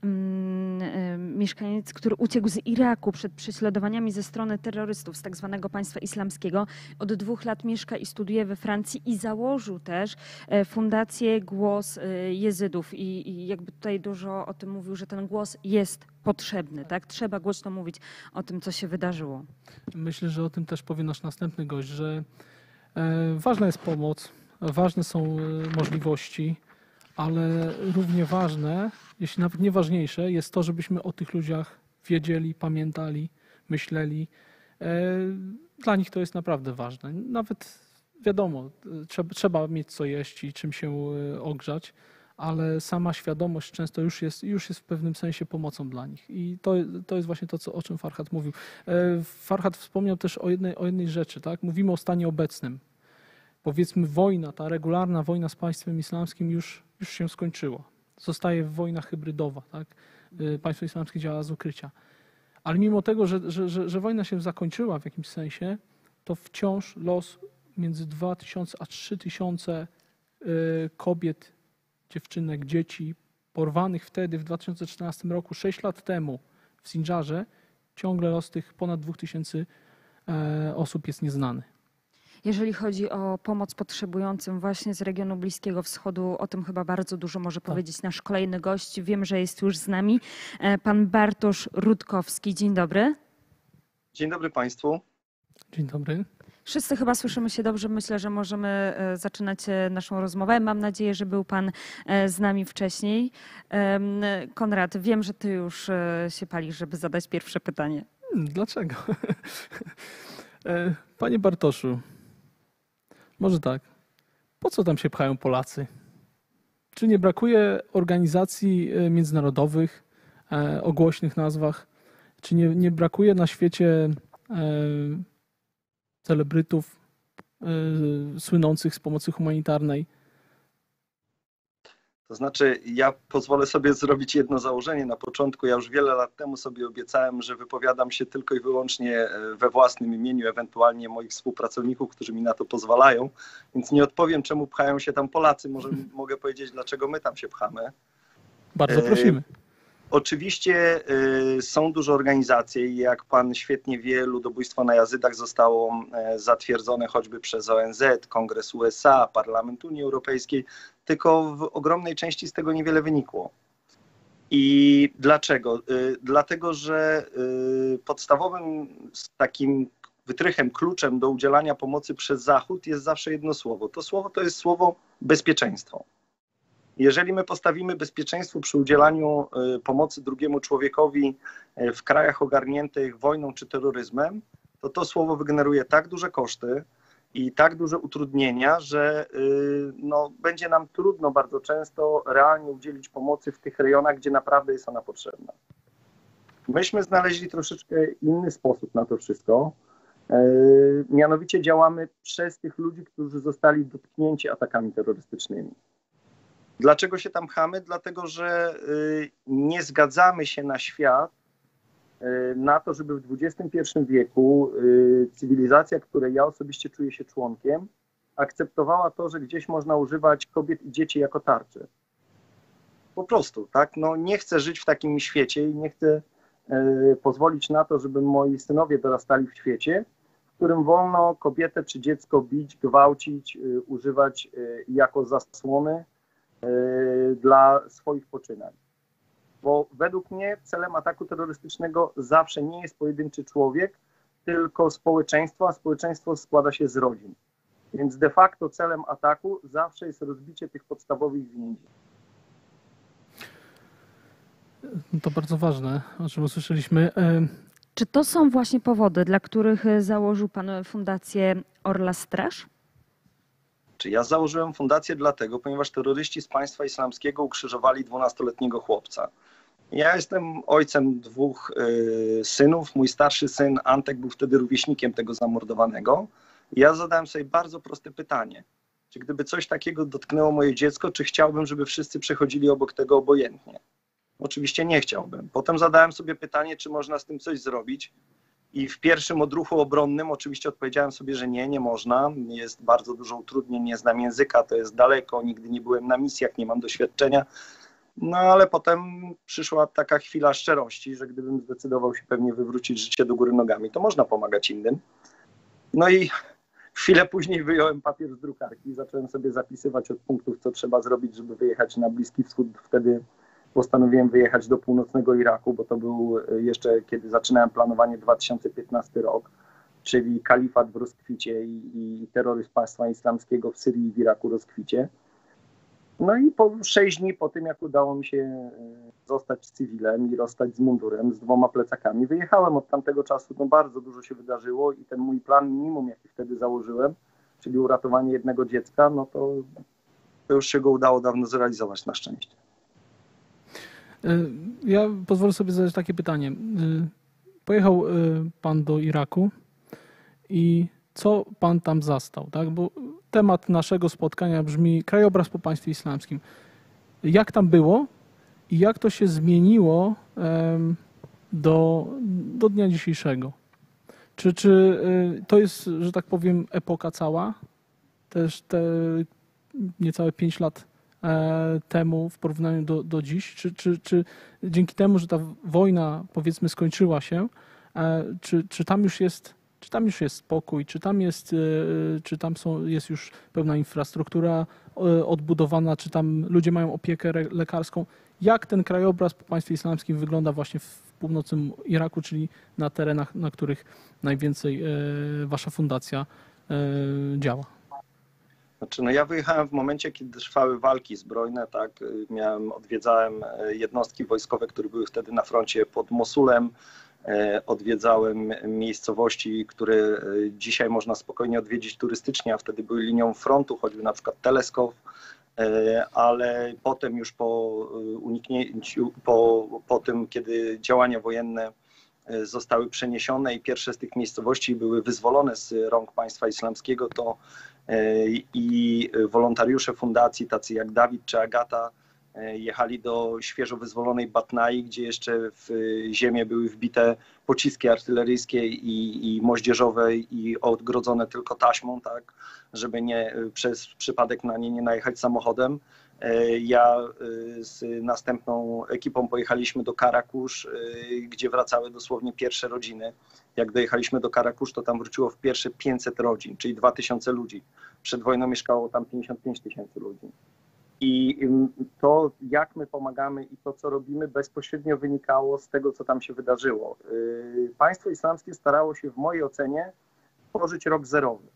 mm, mieszkaniec, który uciekł z Iraku przed prześladowaniami ze strony terrorystów z tak zwanego państwa islamskiego. Od dwóch lat mieszka i studiuje we Francji i założył też fundację Głos Jezydów. I jakby tutaj dużo o tym mówił, że ten głos jest potrzebny, tak? Trzeba głośno mówić o tym, co się wydarzyło. Myślę, że o tym też powie nasz następny gość, że e, ważna jest pomoc, ważne są e, możliwości, ale równie ważne, jeśli nawet nie ważniejsze, jest to, żebyśmy o tych ludziach wiedzieli, pamiętali, myśleli. E, dla nich to jest naprawdę ważne. Nawet wiadomo, trzeba, trzeba mieć co jeść i czym się ogrzać, ale sama świadomość często już jest, już jest w pewnym sensie pomocą dla nich. I to, to jest właśnie to, co, o czym Farhad mówił. E, Farhad wspomniał też o jednej, o jednej rzeczy, tak? Mówimy o stanie obecnym. Powiedzmy, wojna, ta regularna wojna z państwem islamskim już, już się skończyła. Zostaje wojna hybrydowa, tak? E, Państwo islamskie działa z ukrycia. Ale mimo tego, że, że, że, że wojna się zakończyła w jakimś sensie, to wciąż los między 2000 a 3000 y, kobiet, dziewczynek, dzieci porwanych wtedy w 2014 roku, 6 lat temu w Sinjarze, ciągle los tych ponad 2000 e, osób jest nieznany. Jeżeli chodzi o pomoc potrzebującym właśnie z regionu Bliskiego Wschodu, o tym chyba bardzo dużo może powiedzieć nasz kolejny gość. Wiem, że jest już z nami e, pan Bartosz Rutkowski. Dzień dobry. Dzień dobry Państwu. Dzień dobry. Wszyscy chyba słyszymy się dobrze. Myślę, że możemy e, zaczynać e, naszą rozmowę. Mam nadzieję, że był Pan e, z nami wcześniej. Konrad, wiem, że Ty już się palisz, żeby zadać pierwsze pytanie. Dlaczego? Panie Bartoszu, może tak. Po co tam się pchają Polacy? Czy nie brakuje organizacji międzynarodowych o głośnych nazwach? Czy nie, nie brakuje na świecie celebrytów e, słynących z pomocy humanitarnej? To znaczy, ja pozwolę sobie zrobić jedno założenie na początku. Ja już wiele lat temu sobie obiecałem, że wypowiadam się tylko i wyłącznie e, we własnym imieniu, ewentualnie moich współpracowników, którzy mi na to pozwalają. Więc nie odpowiem, czemu pchają się tam Polacy. Może mogę powiedzieć, dlaczego my tam się pchamy. Bardzo E, prosimy. Oczywiście y, są duże organizacje i jak pan świetnie wie, ludobójstwo na jazydach zostało e, zatwierdzone choćby przez ONZ, Kongres USA, Parlament Unii Europejskiej, tylko w ogromnej części z tego niewiele wynikło. I dlaczego? Y, Dlatego, że y, podstawowym takim wytrychem, kluczem do udzielania pomocy przez Zachód jest zawsze jedno słowo. To słowo to jest słowo bezpieczeństwo. Jeżeli my postawimy bezpieczeństwo przy udzielaniu y, pomocy drugiemu człowiekowi y, w krajach ogarniętych wojną czy terroryzmem, to to słowo wygeneruje tak duże koszty i tak duże utrudnienia, że y, no, będzie nam trudno bardzo często realnie udzielić pomocy w tych rejonach, gdzie naprawdę jest ona potrzebna. Myśmy znaleźli troszeczkę inny sposób na to wszystko. Y, Mianowicie działamy przez tych ludzi, którzy zostali dotknięci atakami terrorystycznymi. Dlaczego się tam pchamy? Dlatego, że y, nie zgadzamy się na świat, y, na to, żeby w XXI wieku y, cywilizacja, której ja osobiście czuję się członkiem, akceptowała to, że gdzieś można używać kobiet i dzieci jako tarczy. Po prostu, tak? No, nie chcę żyć w takim świecie i nie chcę pozwolić na to, żeby moi synowie dorastali w świecie, w którym wolno kobietę czy dziecko bić, gwałcić, używać jako zasłony dla swoich poczynań. Bo według mnie celem ataku terrorystycznego zawsze nie jest pojedynczy człowiek, tylko społeczeństwo, a społeczeństwo składa się z rodzin. Więc de facto celem ataku zawsze jest rozbicie tych podstawowych więzi. No To bardzo ważne, o czym usłyszeliśmy. E, Czy to są właśnie powody, dla których e, założył Pan Fundację Orla Straż? Czy ja założyłem fundację dlatego, ponieważ terroryści z państwa islamskiego ukrzyżowali 12-letniego chłopca. Ja jestem ojcem dwóch y, synów. Mój starszy syn Antek był wtedy rówieśnikiem tego zamordowanego. Ja zadałem sobie bardzo proste pytanie. Czy gdyby coś takiego dotknęło moje dziecko, czy chciałbym, żeby wszyscy przechodzili obok tego obojętnie? Oczywiście nie chciałbym. Potem zadałem sobie pytanie, czy można z tym coś zrobić. I w pierwszym odruchu obronnym oczywiście odpowiedziałem sobie, że nie, nie można. Jest bardzo dużo utrudnień, nie znam języka, to jest daleko, nigdy nie byłem na misjach, nie mam doświadczenia. No ale potem przyszła taka chwila szczerości, że gdybym zdecydował się pewnie wywrócić życie do góry nogami, to można pomagać innym. No i chwilę później wyjąłem papier z drukarki i zacząłem sobie zapisywać od punktów, co trzeba zrobić, żeby wyjechać na Bliski Wschód. Wtedy postanowiłem wyjechać do północnego Iraku, bo to był e, jeszcze, kiedy zaczynałem planowanie 2015 rok, czyli kalifat w rozkwicie i, i terroryzm państwa islamskiego w Syrii i w Iraku rozkwicie. No i po sześć dni po tym, jak udało mi się e, zostać cywilem i rozstać z mundurem, z dwoma plecakami, wyjechałem od tamtego czasu. No bardzo dużo się wydarzyło i ten mój plan minimum, jaki wtedy założyłem, czyli uratowanie jednego dziecka, no to, to już się go udało dawno zrealizować na szczęście. E, Ja pozwolę sobie zadać takie pytanie. E, Pojechał e, pan do Iraku i co pan tam zastał? Tak? Bo temat naszego spotkania brzmi krajobraz po państwie islamskim. Jak tam było i jak to się zmieniło do, do dnia dzisiejszego. Czy, czy to jest, że tak powiem, epoka cała? Też te niecałe 5 lat temu w porównaniu do, do dziś? Czy, czy, czy dzięki temu, że ta wojna powiedzmy skończyła się, e, czy, czy tam już jest czy tam już jest spokój, czy tam jest, e, czy tam są, jest już pełna infrastruktura odbudowana, czy tam ludzie mają opiekę lekarską. Jak ten krajobraz po państwie islamskim wygląda właśnie w północnym Iraku, czyli na terenach, na których najwięcej wasza fundacja działa? Znaczy, no ja wyjechałem w momencie, kiedy trwały walki zbrojne, tak, miałem, odwiedzałem e, jednostki wojskowe, które były wtedy na froncie pod Mosulem, e, odwiedzałem miejscowości, które dzisiaj można spokojnie odwiedzić turystycznie, a wtedy były linią frontu, choćby na przykład Teleskow, ale potem już po uniknięciu, po, po tym, kiedy działania wojenne zostały przeniesione i pierwsze z tych miejscowości były wyzwolone z rąk państwa islamskiego, to i wolontariusze fundacji, tacy jak Dawid czy Agata, jechali do świeżo wyzwolonej Batnai, gdzie jeszcze w ziemię były wbite pociski artyleryjskie i, i moździerzowe i odgrodzone tylko taśmą, tak, żeby nie przez przypadek na nie nie najechać samochodem. E, ja z następną ekipą pojechaliśmy do Karakusz, gdzie wracały dosłownie pierwsze rodziny jak dojechaliśmy do Karakusz, to tam wróciło w pierwsze 500 rodzin, czyli 2000 ludzi. Przed wojną mieszkało tam 55 tysięcy ludzi. I to, jak my pomagamy i to, co robimy, bezpośrednio wynikało z tego, co tam się wydarzyło. Państwo islamskie starało się, w mojej ocenie, tworzyć rok zerowy.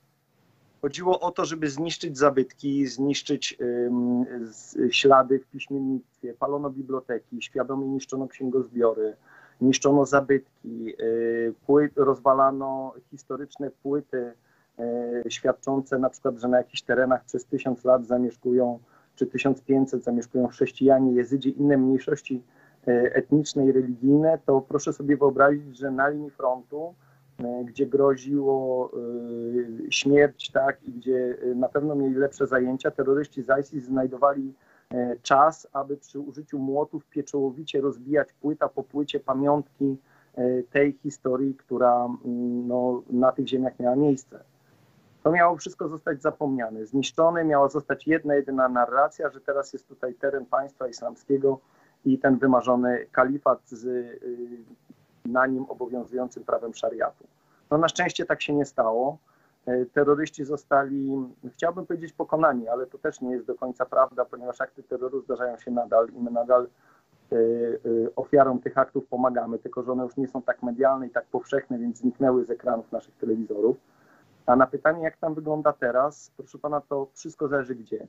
Chodziło o to, żeby zniszczyć zabytki, zniszczyć ślady w piśmiennictwie, palono biblioteki, świadomie niszczono księgozbiory, niszczono zabytki, y, płyt, rozwalano historyczne płyty y, świadczące na przykład, że na jakichś terenach przez tysiąc lat zamieszkują, czy 1500 zamieszkują chrześcijanie, jezydzi, inne mniejszości y, etniczne i religijne, to proszę sobie wyobrazić, że na linii frontu, gdzie groziło śmierć, tak, i gdzie na pewno mieli lepsze zajęcia, terroryści z ISIS znajdowali E, czas, aby przy użyciu młotów pieczołowicie rozbijać płyta po płycie pamiątki e, tej historii, która mm, no, na tych ziemiach miała miejsce. To miało wszystko zostać zapomniane, zniszczone, miała zostać jedna, jedyna narracja, że teraz jest tutaj teren państwa islamskiego i ten wymarzony kalifat z y, na nim obowiązującym prawem szariatu. No na szczęście tak się nie stało. E, terroryści zostali, chciałbym powiedzieć pokonani, ale to też nie jest do końca prawda, ponieważ akty terroru zdarzają się nadal i my nadal e, e, ofiarom tych aktów pomagamy, tylko że one już nie są tak medialne i tak powszechne, więc zniknęły z ekranów naszych telewizorów. A na pytanie, jak tam wygląda teraz, proszę pana, to wszystko zależy gdzie.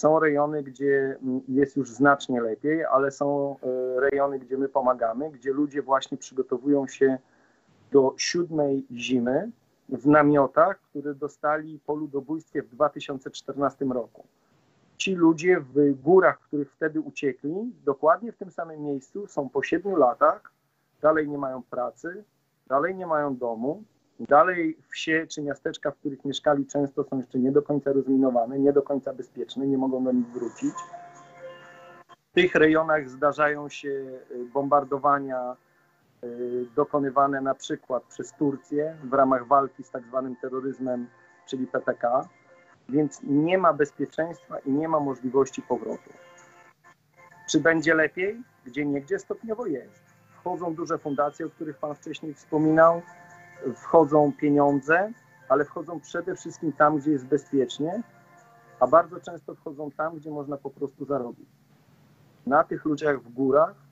Są rejony, gdzie jest już znacznie lepiej, ale są rejony, gdzie my pomagamy, gdzie ludzie właśnie przygotowują się do siódmej zimy, w namiotach, które dostali po ludobójstwie w 2014 roku. Ci ludzie w górach, których wtedy uciekli, dokładnie w tym samym miejscu są po siedmiu latach, dalej nie mają pracy, dalej nie mają domu, dalej wsie czy miasteczka, w których mieszkali, często są jeszcze nie do końca rozminowane, nie do końca bezpieczne, nie mogą do nich wrócić. W tych rejonach zdarzają się y, bombardowania Y, dokonywane na przykład przez Turcję w ramach walki z tak zwanym terroryzmem, czyli PPK, więc nie ma bezpieczeństwa i nie ma możliwości powrotu. Czy będzie lepiej? Gdzie niegdzie stopniowo jest. Wchodzą duże fundacje, o których Pan wcześniej wspominał, wchodzą pieniądze, ale wchodzą przede wszystkim tam, gdzie jest bezpiecznie, a bardzo często wchodzą tam, gdzie można po prostu zarobić. Na tych ludziach w górach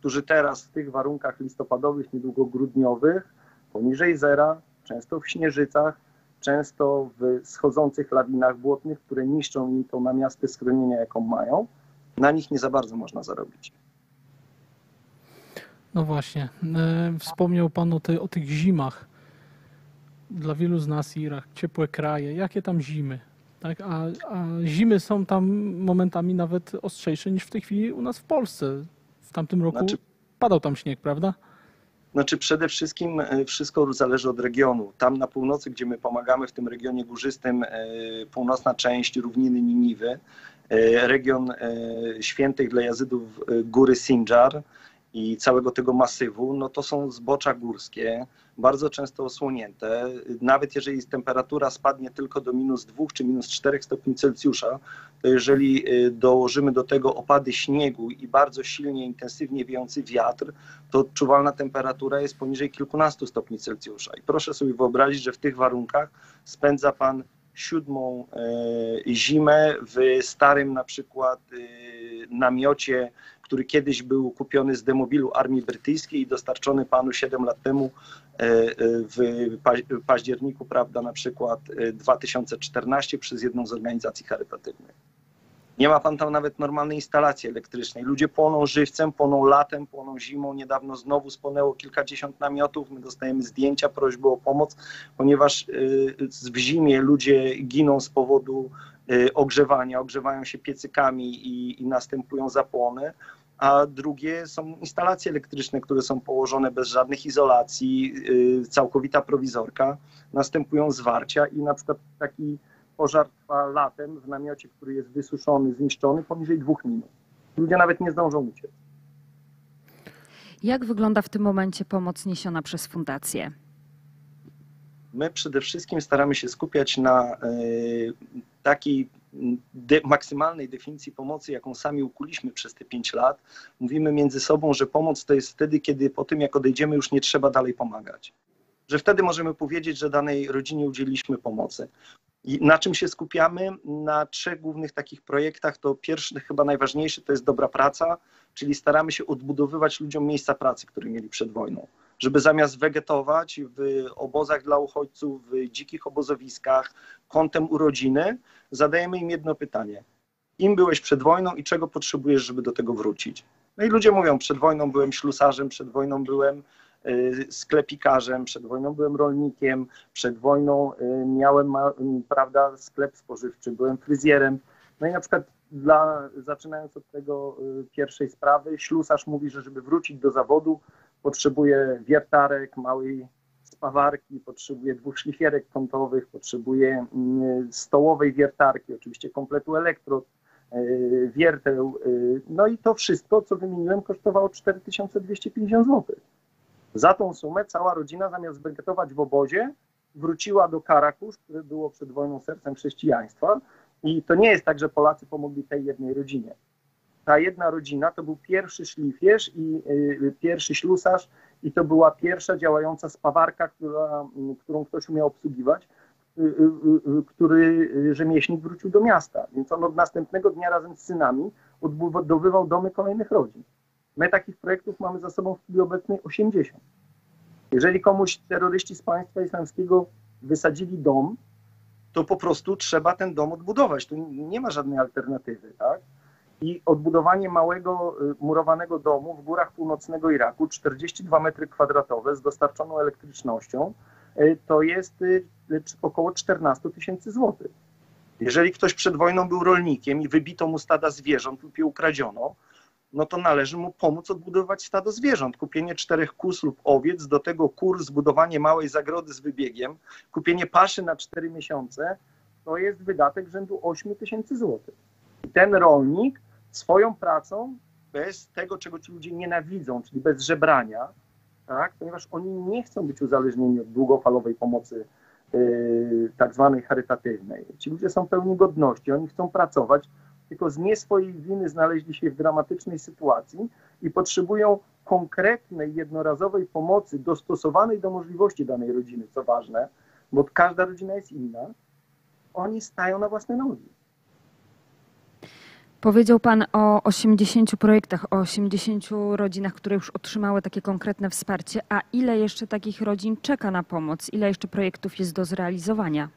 którzy teraz w tych warunkach listopadowych, niedługo grudniowych, poniżej zera, często w śnieżycach, często w schodzących lawinach błotnych, które niszczą im to namiastę schronienia, jaką mają, na nich nie za bardzo można zarobić. No właśnie. E, wspomniał Pan o, te, o tych zimach. Dla wielu z nas Irak, ciepłe kraje, jakie tam zimy? Tak? A, a zimy są tam momentami nawet ostrzejsze niż w tej chwili u nas w Polsce. W tamtym roku znaczy, padał tam śnieg, prawda? Znaczy przede wszystkim e, wszystko zależy od regionu. Tam na północy, gdzie my pomagamy, w tym regionie górzystym, e, północna część równiny Niniwy, region świętych dla jazydów góry Sinjar i całego tego masywu, no to są zbocza górskie, bardzo często osłonięte. Nawet jeżeli temperatura spadnie tylko do minus 2 czy minus 4 stopni Celsjusza, to jeżeli y, dołożymy do tego opady śniegu i bardzo silnie, intensywnie wiejący wiatr, to odczuwalna temperatura jest poniżej kilkunastu stopni Celsjusza. I proszę sobie wyobrazić, że w tych warunkach spędza Pan siódmą e, zimę w starym na przykład e, namiocie, który kiedyś był kupiony z demobilu armii brytyjskiej i dostarczony panu 7 lat temu e, w październiku, prawda, na przykład 2014 przez jedną z organizacji charytatywnych. Nie ma pan tam nawet normalnej instalacji elektrycznej. Ludzie płoną żywcem, płoną latem, płoną zimą. Niedawno znowu spłonęło kilkadziesiąt namiotów. My dostajemy zdjęcia, prośby o pomoc, ponieważ w zimie ludzie giną z powodu ogrzewania, ogrzewają się piecykami i, i następują zapłony a drugie są instalacje elektryczne, które są położone bez żadnych izolacji, y, całkowita prowizorka, następują zwarcia i na przykład taki pożar trwa latem w namiocie, który jest wysuszony, zniszczony, poniżej dwóch minut. Ludzie nawet nie zdążą uciec. Jak wygląda w tym momencie pomoc niesiona przez fundację? My przede wszystkim staramy się skupiać na e, takiej de maksymalnej definicji pomocy, jaką sami ukuliśmy przez te pięć lat. Mówimy między sobą, że pomoc to jest wtedy, kiedy po tym, jak odejdziemy, już nie trzeba dalej pomagać. Że wtedy możemy powiedzieć, że danej rodzinie udzieliliśmy pomocy. I na czym się skupiamy? Na trzech głównych takich projektach. To pierwszy, chyba najważniejszy, to jest dobra praca, czyli staramy się odbudowywać ludziom miejsca pracy, które mieli przed wojną. Żeby zamiast wegetować w obozach dla uchodźców, w dzikich obozowiskach, kątem urodziny, zadajemy im jedno pytanie. Im byłeś przed wojną i czego potrzebujesz, żeby do tego wrócić? No i ludzie mówią, przed wojną byłem ślusarzem, przed wojną byłem Y, sklepikarzem, przed wojną byłem rolnikiem, przed wojną y, miałem prawda, sklep spożywczy, byłem fryzjerem. No i na przykład dla, zaczynając od tego y, pierwszej sprawy, ślusarz mówi, że żeby wrócić do zawodu, potrzebuje wiertarek, małej spawarki, potrzebuje dwóch szlifierek kątowych, potrzebuje stołowej wiertarki, oczywiście kompletu elektrod, wierteł. No i to wszystko, co wymieniłem, kosztowało 4250 zł. Za tą sumę cała rodzina zamiast wegetować w obozie, wróciła do Karakusz, które było przed wojną sercem chrześcijaństwa. I to nie jest tak, że Polacy pomogli tej jednej rodzinie. Ta jedna rodzina to był pierwszy szlifierz i y, pierwszy ślusarz i to była pierwsza działająca spawarka, która, którą ktoś umiał obsługiwać, y, y, który rzemieślnik wrócił do miasta. Więc on od następnego dnia razem z synami odbudowywał domy kolejnych rodzin. My takich projektów mamy za sobą w chwili obecnej 80. Jeżeli komuś terroryści z państwa islamskiego wysadzili dom, to po prostu trzeba ten dom odbudować. Tu nie ma żadnej alternatywy, tak? I odbudowanie małego y, murowanego domu w górach północnego Iraku, 42 metry kwadratowe z dostarczoną elektrycznością, y, to jest y, około 14 tysięcy złotych. Jeżeli ktoś przed wojną był rolnikiem i wybito mu stada zwierząt lub je ukradziono, no to należy mu pomóc odbudować stado zwierząt. Kupienie czterech kus lub owiec, do tego kur, zbudowanie małej zagrody z wybiegiem, kupienie paszy na cztery miesiące, to jest wydatek rzędu 8 tysięcy złotych. Ten rolnik swoją pracą, bez tego, czego ci ludzie nienawidzą, czyli bez żebrania, tak, ponieważ oni nie chcą być uzależnieni od długofalowej pomocy yy, tak zwanej charytatywnej. Ci ludzie są pełni godności, oni chcą pracować, tylko z nie swojej winy znaleźli się w dramatycznej sytuacji i potrzebują konkretnej, jednorazowej pomocy dostosowanej do możliwości danej rodziny, co ważne, bo każda rodzina jest inna, oni stają na własne nogi. Powiedział Pan o 80 projektach, o 80 rodzinach, które już otrzymały takie konkretne wsparcie. A ile jeszcze takich rodzin czeka na pomoc? Ile jeszcze projektów jest do zrealizowania?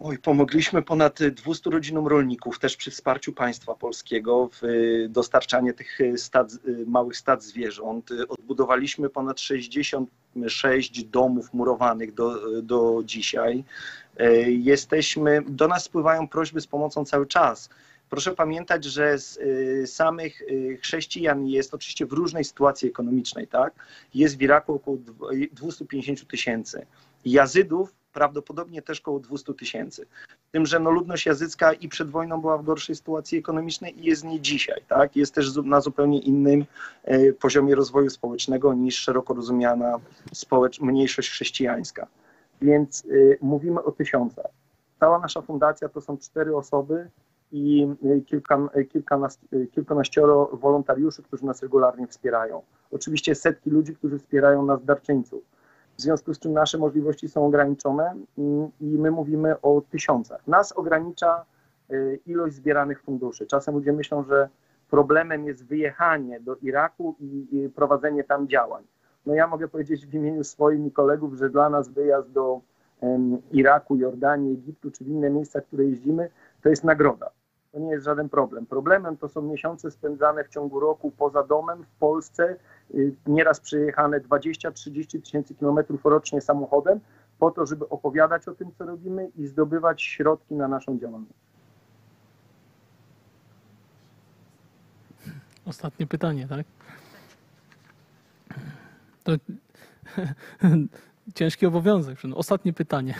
Oj, pomogliśmy ponad 200 rodzinom rolników, też przy wsparciu państwa polskiego w y, dostarczanie tych y, stad, y, małych stad zwierząt. Odbudowaliśmy ponad 66 domów murowanych do, do dzisiaj. Jesteśmy, do nas spływają prośby z pomocą cały czas. Proszę pamiętać, że z samych chrześcijan jest oczywiście w różnej sytuacji ekonomicznej, tak? Jest w Iraku około 250 tysięcy. Jazydów prawdopodobnie też około 200 tysięcy. Tym, że no, ludność jazycka i przed wojną była w gorszej sytuacji ekonomicznej i jest nie dzisiaj. Tak? Jest też na zupełnie innym poziomie rozwoju społecznego niż szeroko rozumiana społecz- mniejszość chrześcijańska. Więc y, mówimy o tysiącach. Cała nasza fundacja to są cztery osoby i y, kilka, y, kilkanas, y, kilkanaścioro wolontariuszy, którzy nas regularnie wspierają. Oczywiście setki ludzi, którzy wspierają nas darczyńców. W związku z czym nasze możliwości są ograniczone i, i my mówimy o tysiącach. Nas ogranicza ilość zbieranych funduszy. Czasem ludzie myślą, że problemem jest wyjechanie do Iraku i, prowadzenie tam działań. No ja mogę powiedzieć w imieniu swoim i kolegów, że dla nas wyjazd do Iraku, Jordanii, Egiptu czy w inne miejsca, które jeździmy, to jest nagroda. To nie jest żaden problem. Problemem to są miesiące spędzane w ciągu roku poza domem w Polsce, y, nieraz przejechane 20-30 tysięcy kilometrów rocznie samochodem, po to, żeby opowiadać o tym, co robimy i zdobywać środki na naszą działalność. Ostatnie pytanie, tak? To ciężki obowiązek. No, Ostatnie pytanie.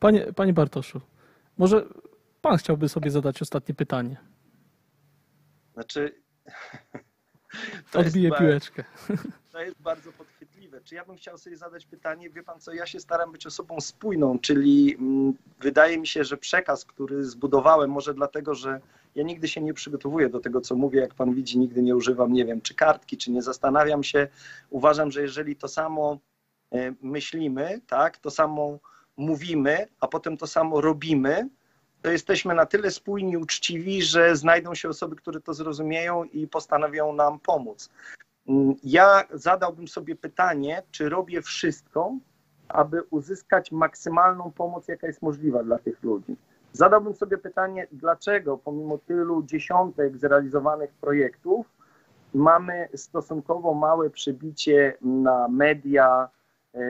Panie, panie Bartoszu, może pan chciałby sobie zadać ostatnie pytanie? Znaczy, to jest Odbiję ba- piłeczkę. To jest bardzo podchwytliwe. Czy ja bym chciał sobie zadać pytanie, wie pan co, ja się staram być osobą spójną, czyli mm, wydaje mi się, że przekaz, który zbudowałem, może dlatego, że ja nigdy się nie przygotowuję do tego, co mówię, jak pan widzi, nigdy nie używam, nie wiem, czy kartki, czy nie zastanawiam się. Uważam, że jeżeli to samo e, myślimy, tak, to samo mówimy, a potem to samo robimy, to jesteśmy na tyle spójni, uczciwi, że znajdą się osoby, które to zrozumieją i postanowią nam pomóc. Mm, Ja zadałbym sobie pytanie, czy robię wszystko, aby uzyskać maksymalną pomoc, jaka jest możliwa dla tych ludzi. Zadałbym sobie pytanie, dlaczego pomimo tylu dziesiątek zrealizowanych projektów mamy stosunkowo małe przybicie na media,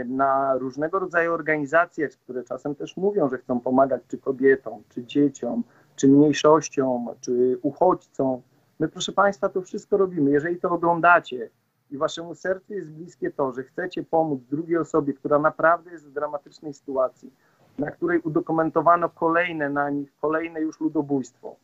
na różnego rodzaju organizacje, które czasem też mówią, że chcą pomagać czy kobietom, czy dzieciom, czy mniejszościom, czy uchodźcom. My, proszę Państwa, to wszystko robimy. Jeżeli to oglądacie i Waszemu sercu jest bliskie to, że chcecie pomóc drugiej osobie, która naprawdę jest w dramatycznej sytuacji, na której udokumentowano kolejne na nich, kolejne już ludobójstwo,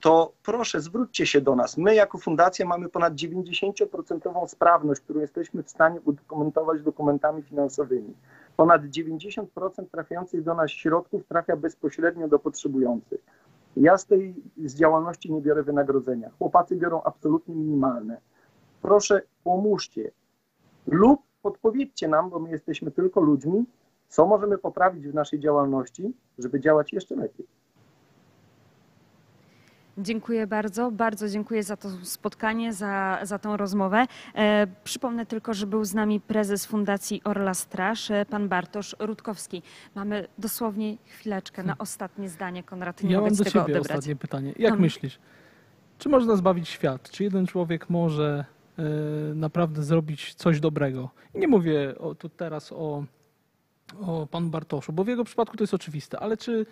to proszę, zwróćcie się do nas. My jako fundacja mamy ponad 90% sprawność, którą jesteśmy w stanie udokumentować dokumentami finansowymi. Ponad 90% trafiających do nas środków trafia bezpośrednio do potrzebujących. Ja z tej z działalności nie biorę wynagrodzenia. Chłopacy biorą absolutnie minimalne. Proszę, pomóżcie lub podpowiedzcie nam, bo my jesteśmy tylko ludźmi, co możemy poprawić w naszej działalności, żeby działać jeszcze lepiej. Dziękuję bardzo. Bardzo dziękuję za to spotkanie, za, za tą rozmowę. E, przypomnę tylko, że był z nami prezes Fundacji Orla Straż, e, pan Bartosz Rutkowski. Mamy dosłownie chwileczkę na ostatnie zdanie. Konrad, nie Ja mogę mam do tego ciebie odebrać. ostatnie pytanie. Jak myślisz, czy można zbawić świat? Czy jeden człowiek może e, naprawdę zrobić coś dobrego? I nie mówię o, tu teraz o, o panu Bartoszu, bo w jego przypadku to jest oczywiste, ale czy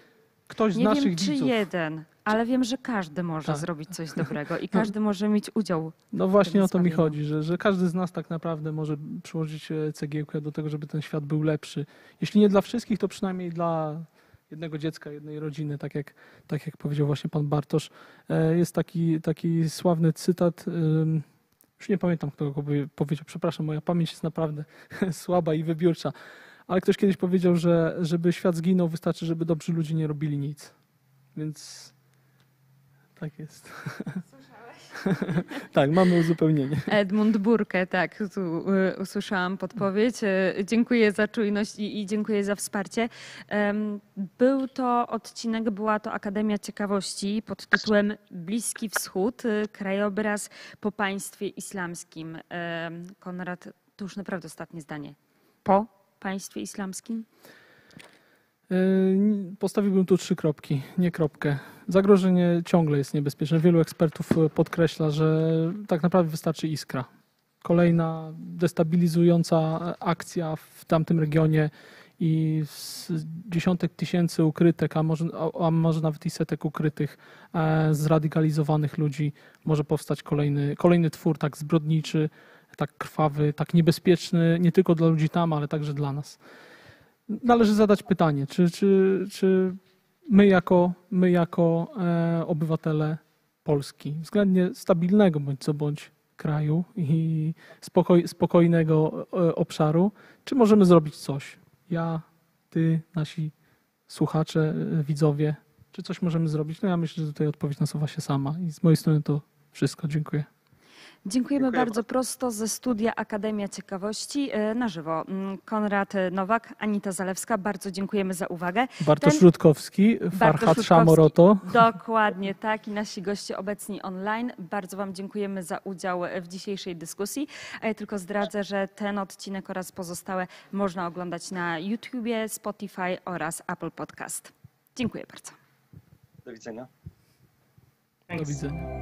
ktoś z Nie naszych wiem, czy widzów... jeden, ale wiem, że każdy może Tak. zrobić coś dobrego i każdy może mieć udział. No właśnie o to mi chodzi, że, że każdy z nas tak naprawdę może przyłożyć e, cegiełkę do tego, żeby ten świat był lepszy. Jeśli nie dla wszystkich, to przynajmniej dla jednego dziecka, jednej rodziny, tak jak, tak jak powiedział właśnie pan Bartosz. E, Jest taki, taki sławny cytat, już nie pamiętam, kto go powie- powiedział, przepraszam, moja pamięć jest naprawdę słaba i wybiórcza, ale ktoś kiedyś powiedział, że żeby świat zginął, wystarczy, żeby dobrzy ludzie nie robili nic. Więc tak jest. tak, mamy uzupełnienie. Edmund Burke, tak, tu y, usłyszałam podpowiedź. Y, Dziękuję za czujność i, i dziękuję za wsparcie. Był to odcinek, była to Akademia Ciekawości pod tytułem Bliski Wschód, y, krajobraz po państwie islamskim. Konrad, to już naprawdę ostatnie zdanie. Po państwie islamskim? Yy, Postawiłbym tu trzy kropki, nie kropkę. Zagrożenie ciągle jest niebezpieczne. Wielu ekspertów e, podkreśla, że tak naprawdę wystarczy iskra. Kolejna destabilizująca akcja w tamtym regionie i z dziesiątek tysięcy ukrytek, a może, a może nawet i setek ukrytych, e, zradykalizowanych ludzi może powstać kolejny, kolejny twór tak zbrodniczy, tak krwawy, tak niebezpieczny nie tylko dla ludzi tam, ale także dla nas. należy zadać pytanie, czy, czy, czy my jako, my jako e, obywatele Polski, względnie stabilnego bądź co bądź kraju i spokoj, spokojnego e, obszaru, czy możemy zrobić coś? Ja, ty, nasi słuchacze, e, widzowie, czy coś możemy zrobić? No ja myślę, że tutaj odpowiedź nasuwa się sama i z mojej strony to wszystko. Dziękuję. Dziękujemy Dziękuję bardzo prosto ze studia Akademia Ciekawości e, na żywo. Mm, Konrad Nowak, Anita Zalewska, bardzo dziękujemy za uwagę. Bartosz Ten- Rutkowski, Farhad Rutkowski. Szamoroto. Dokładnie tak i nasi goście obecni online. Bardzo Wam dziękujemy za udział w dzisiejszej dyskusji. A ja tylko zdradzę, że ten odcinek oraz pozostałe można oglądać na YouTubie, Spotify oraz Apple Podcast. Dziękuję bardzo. Do widzenia. Do Thanks. widzenia.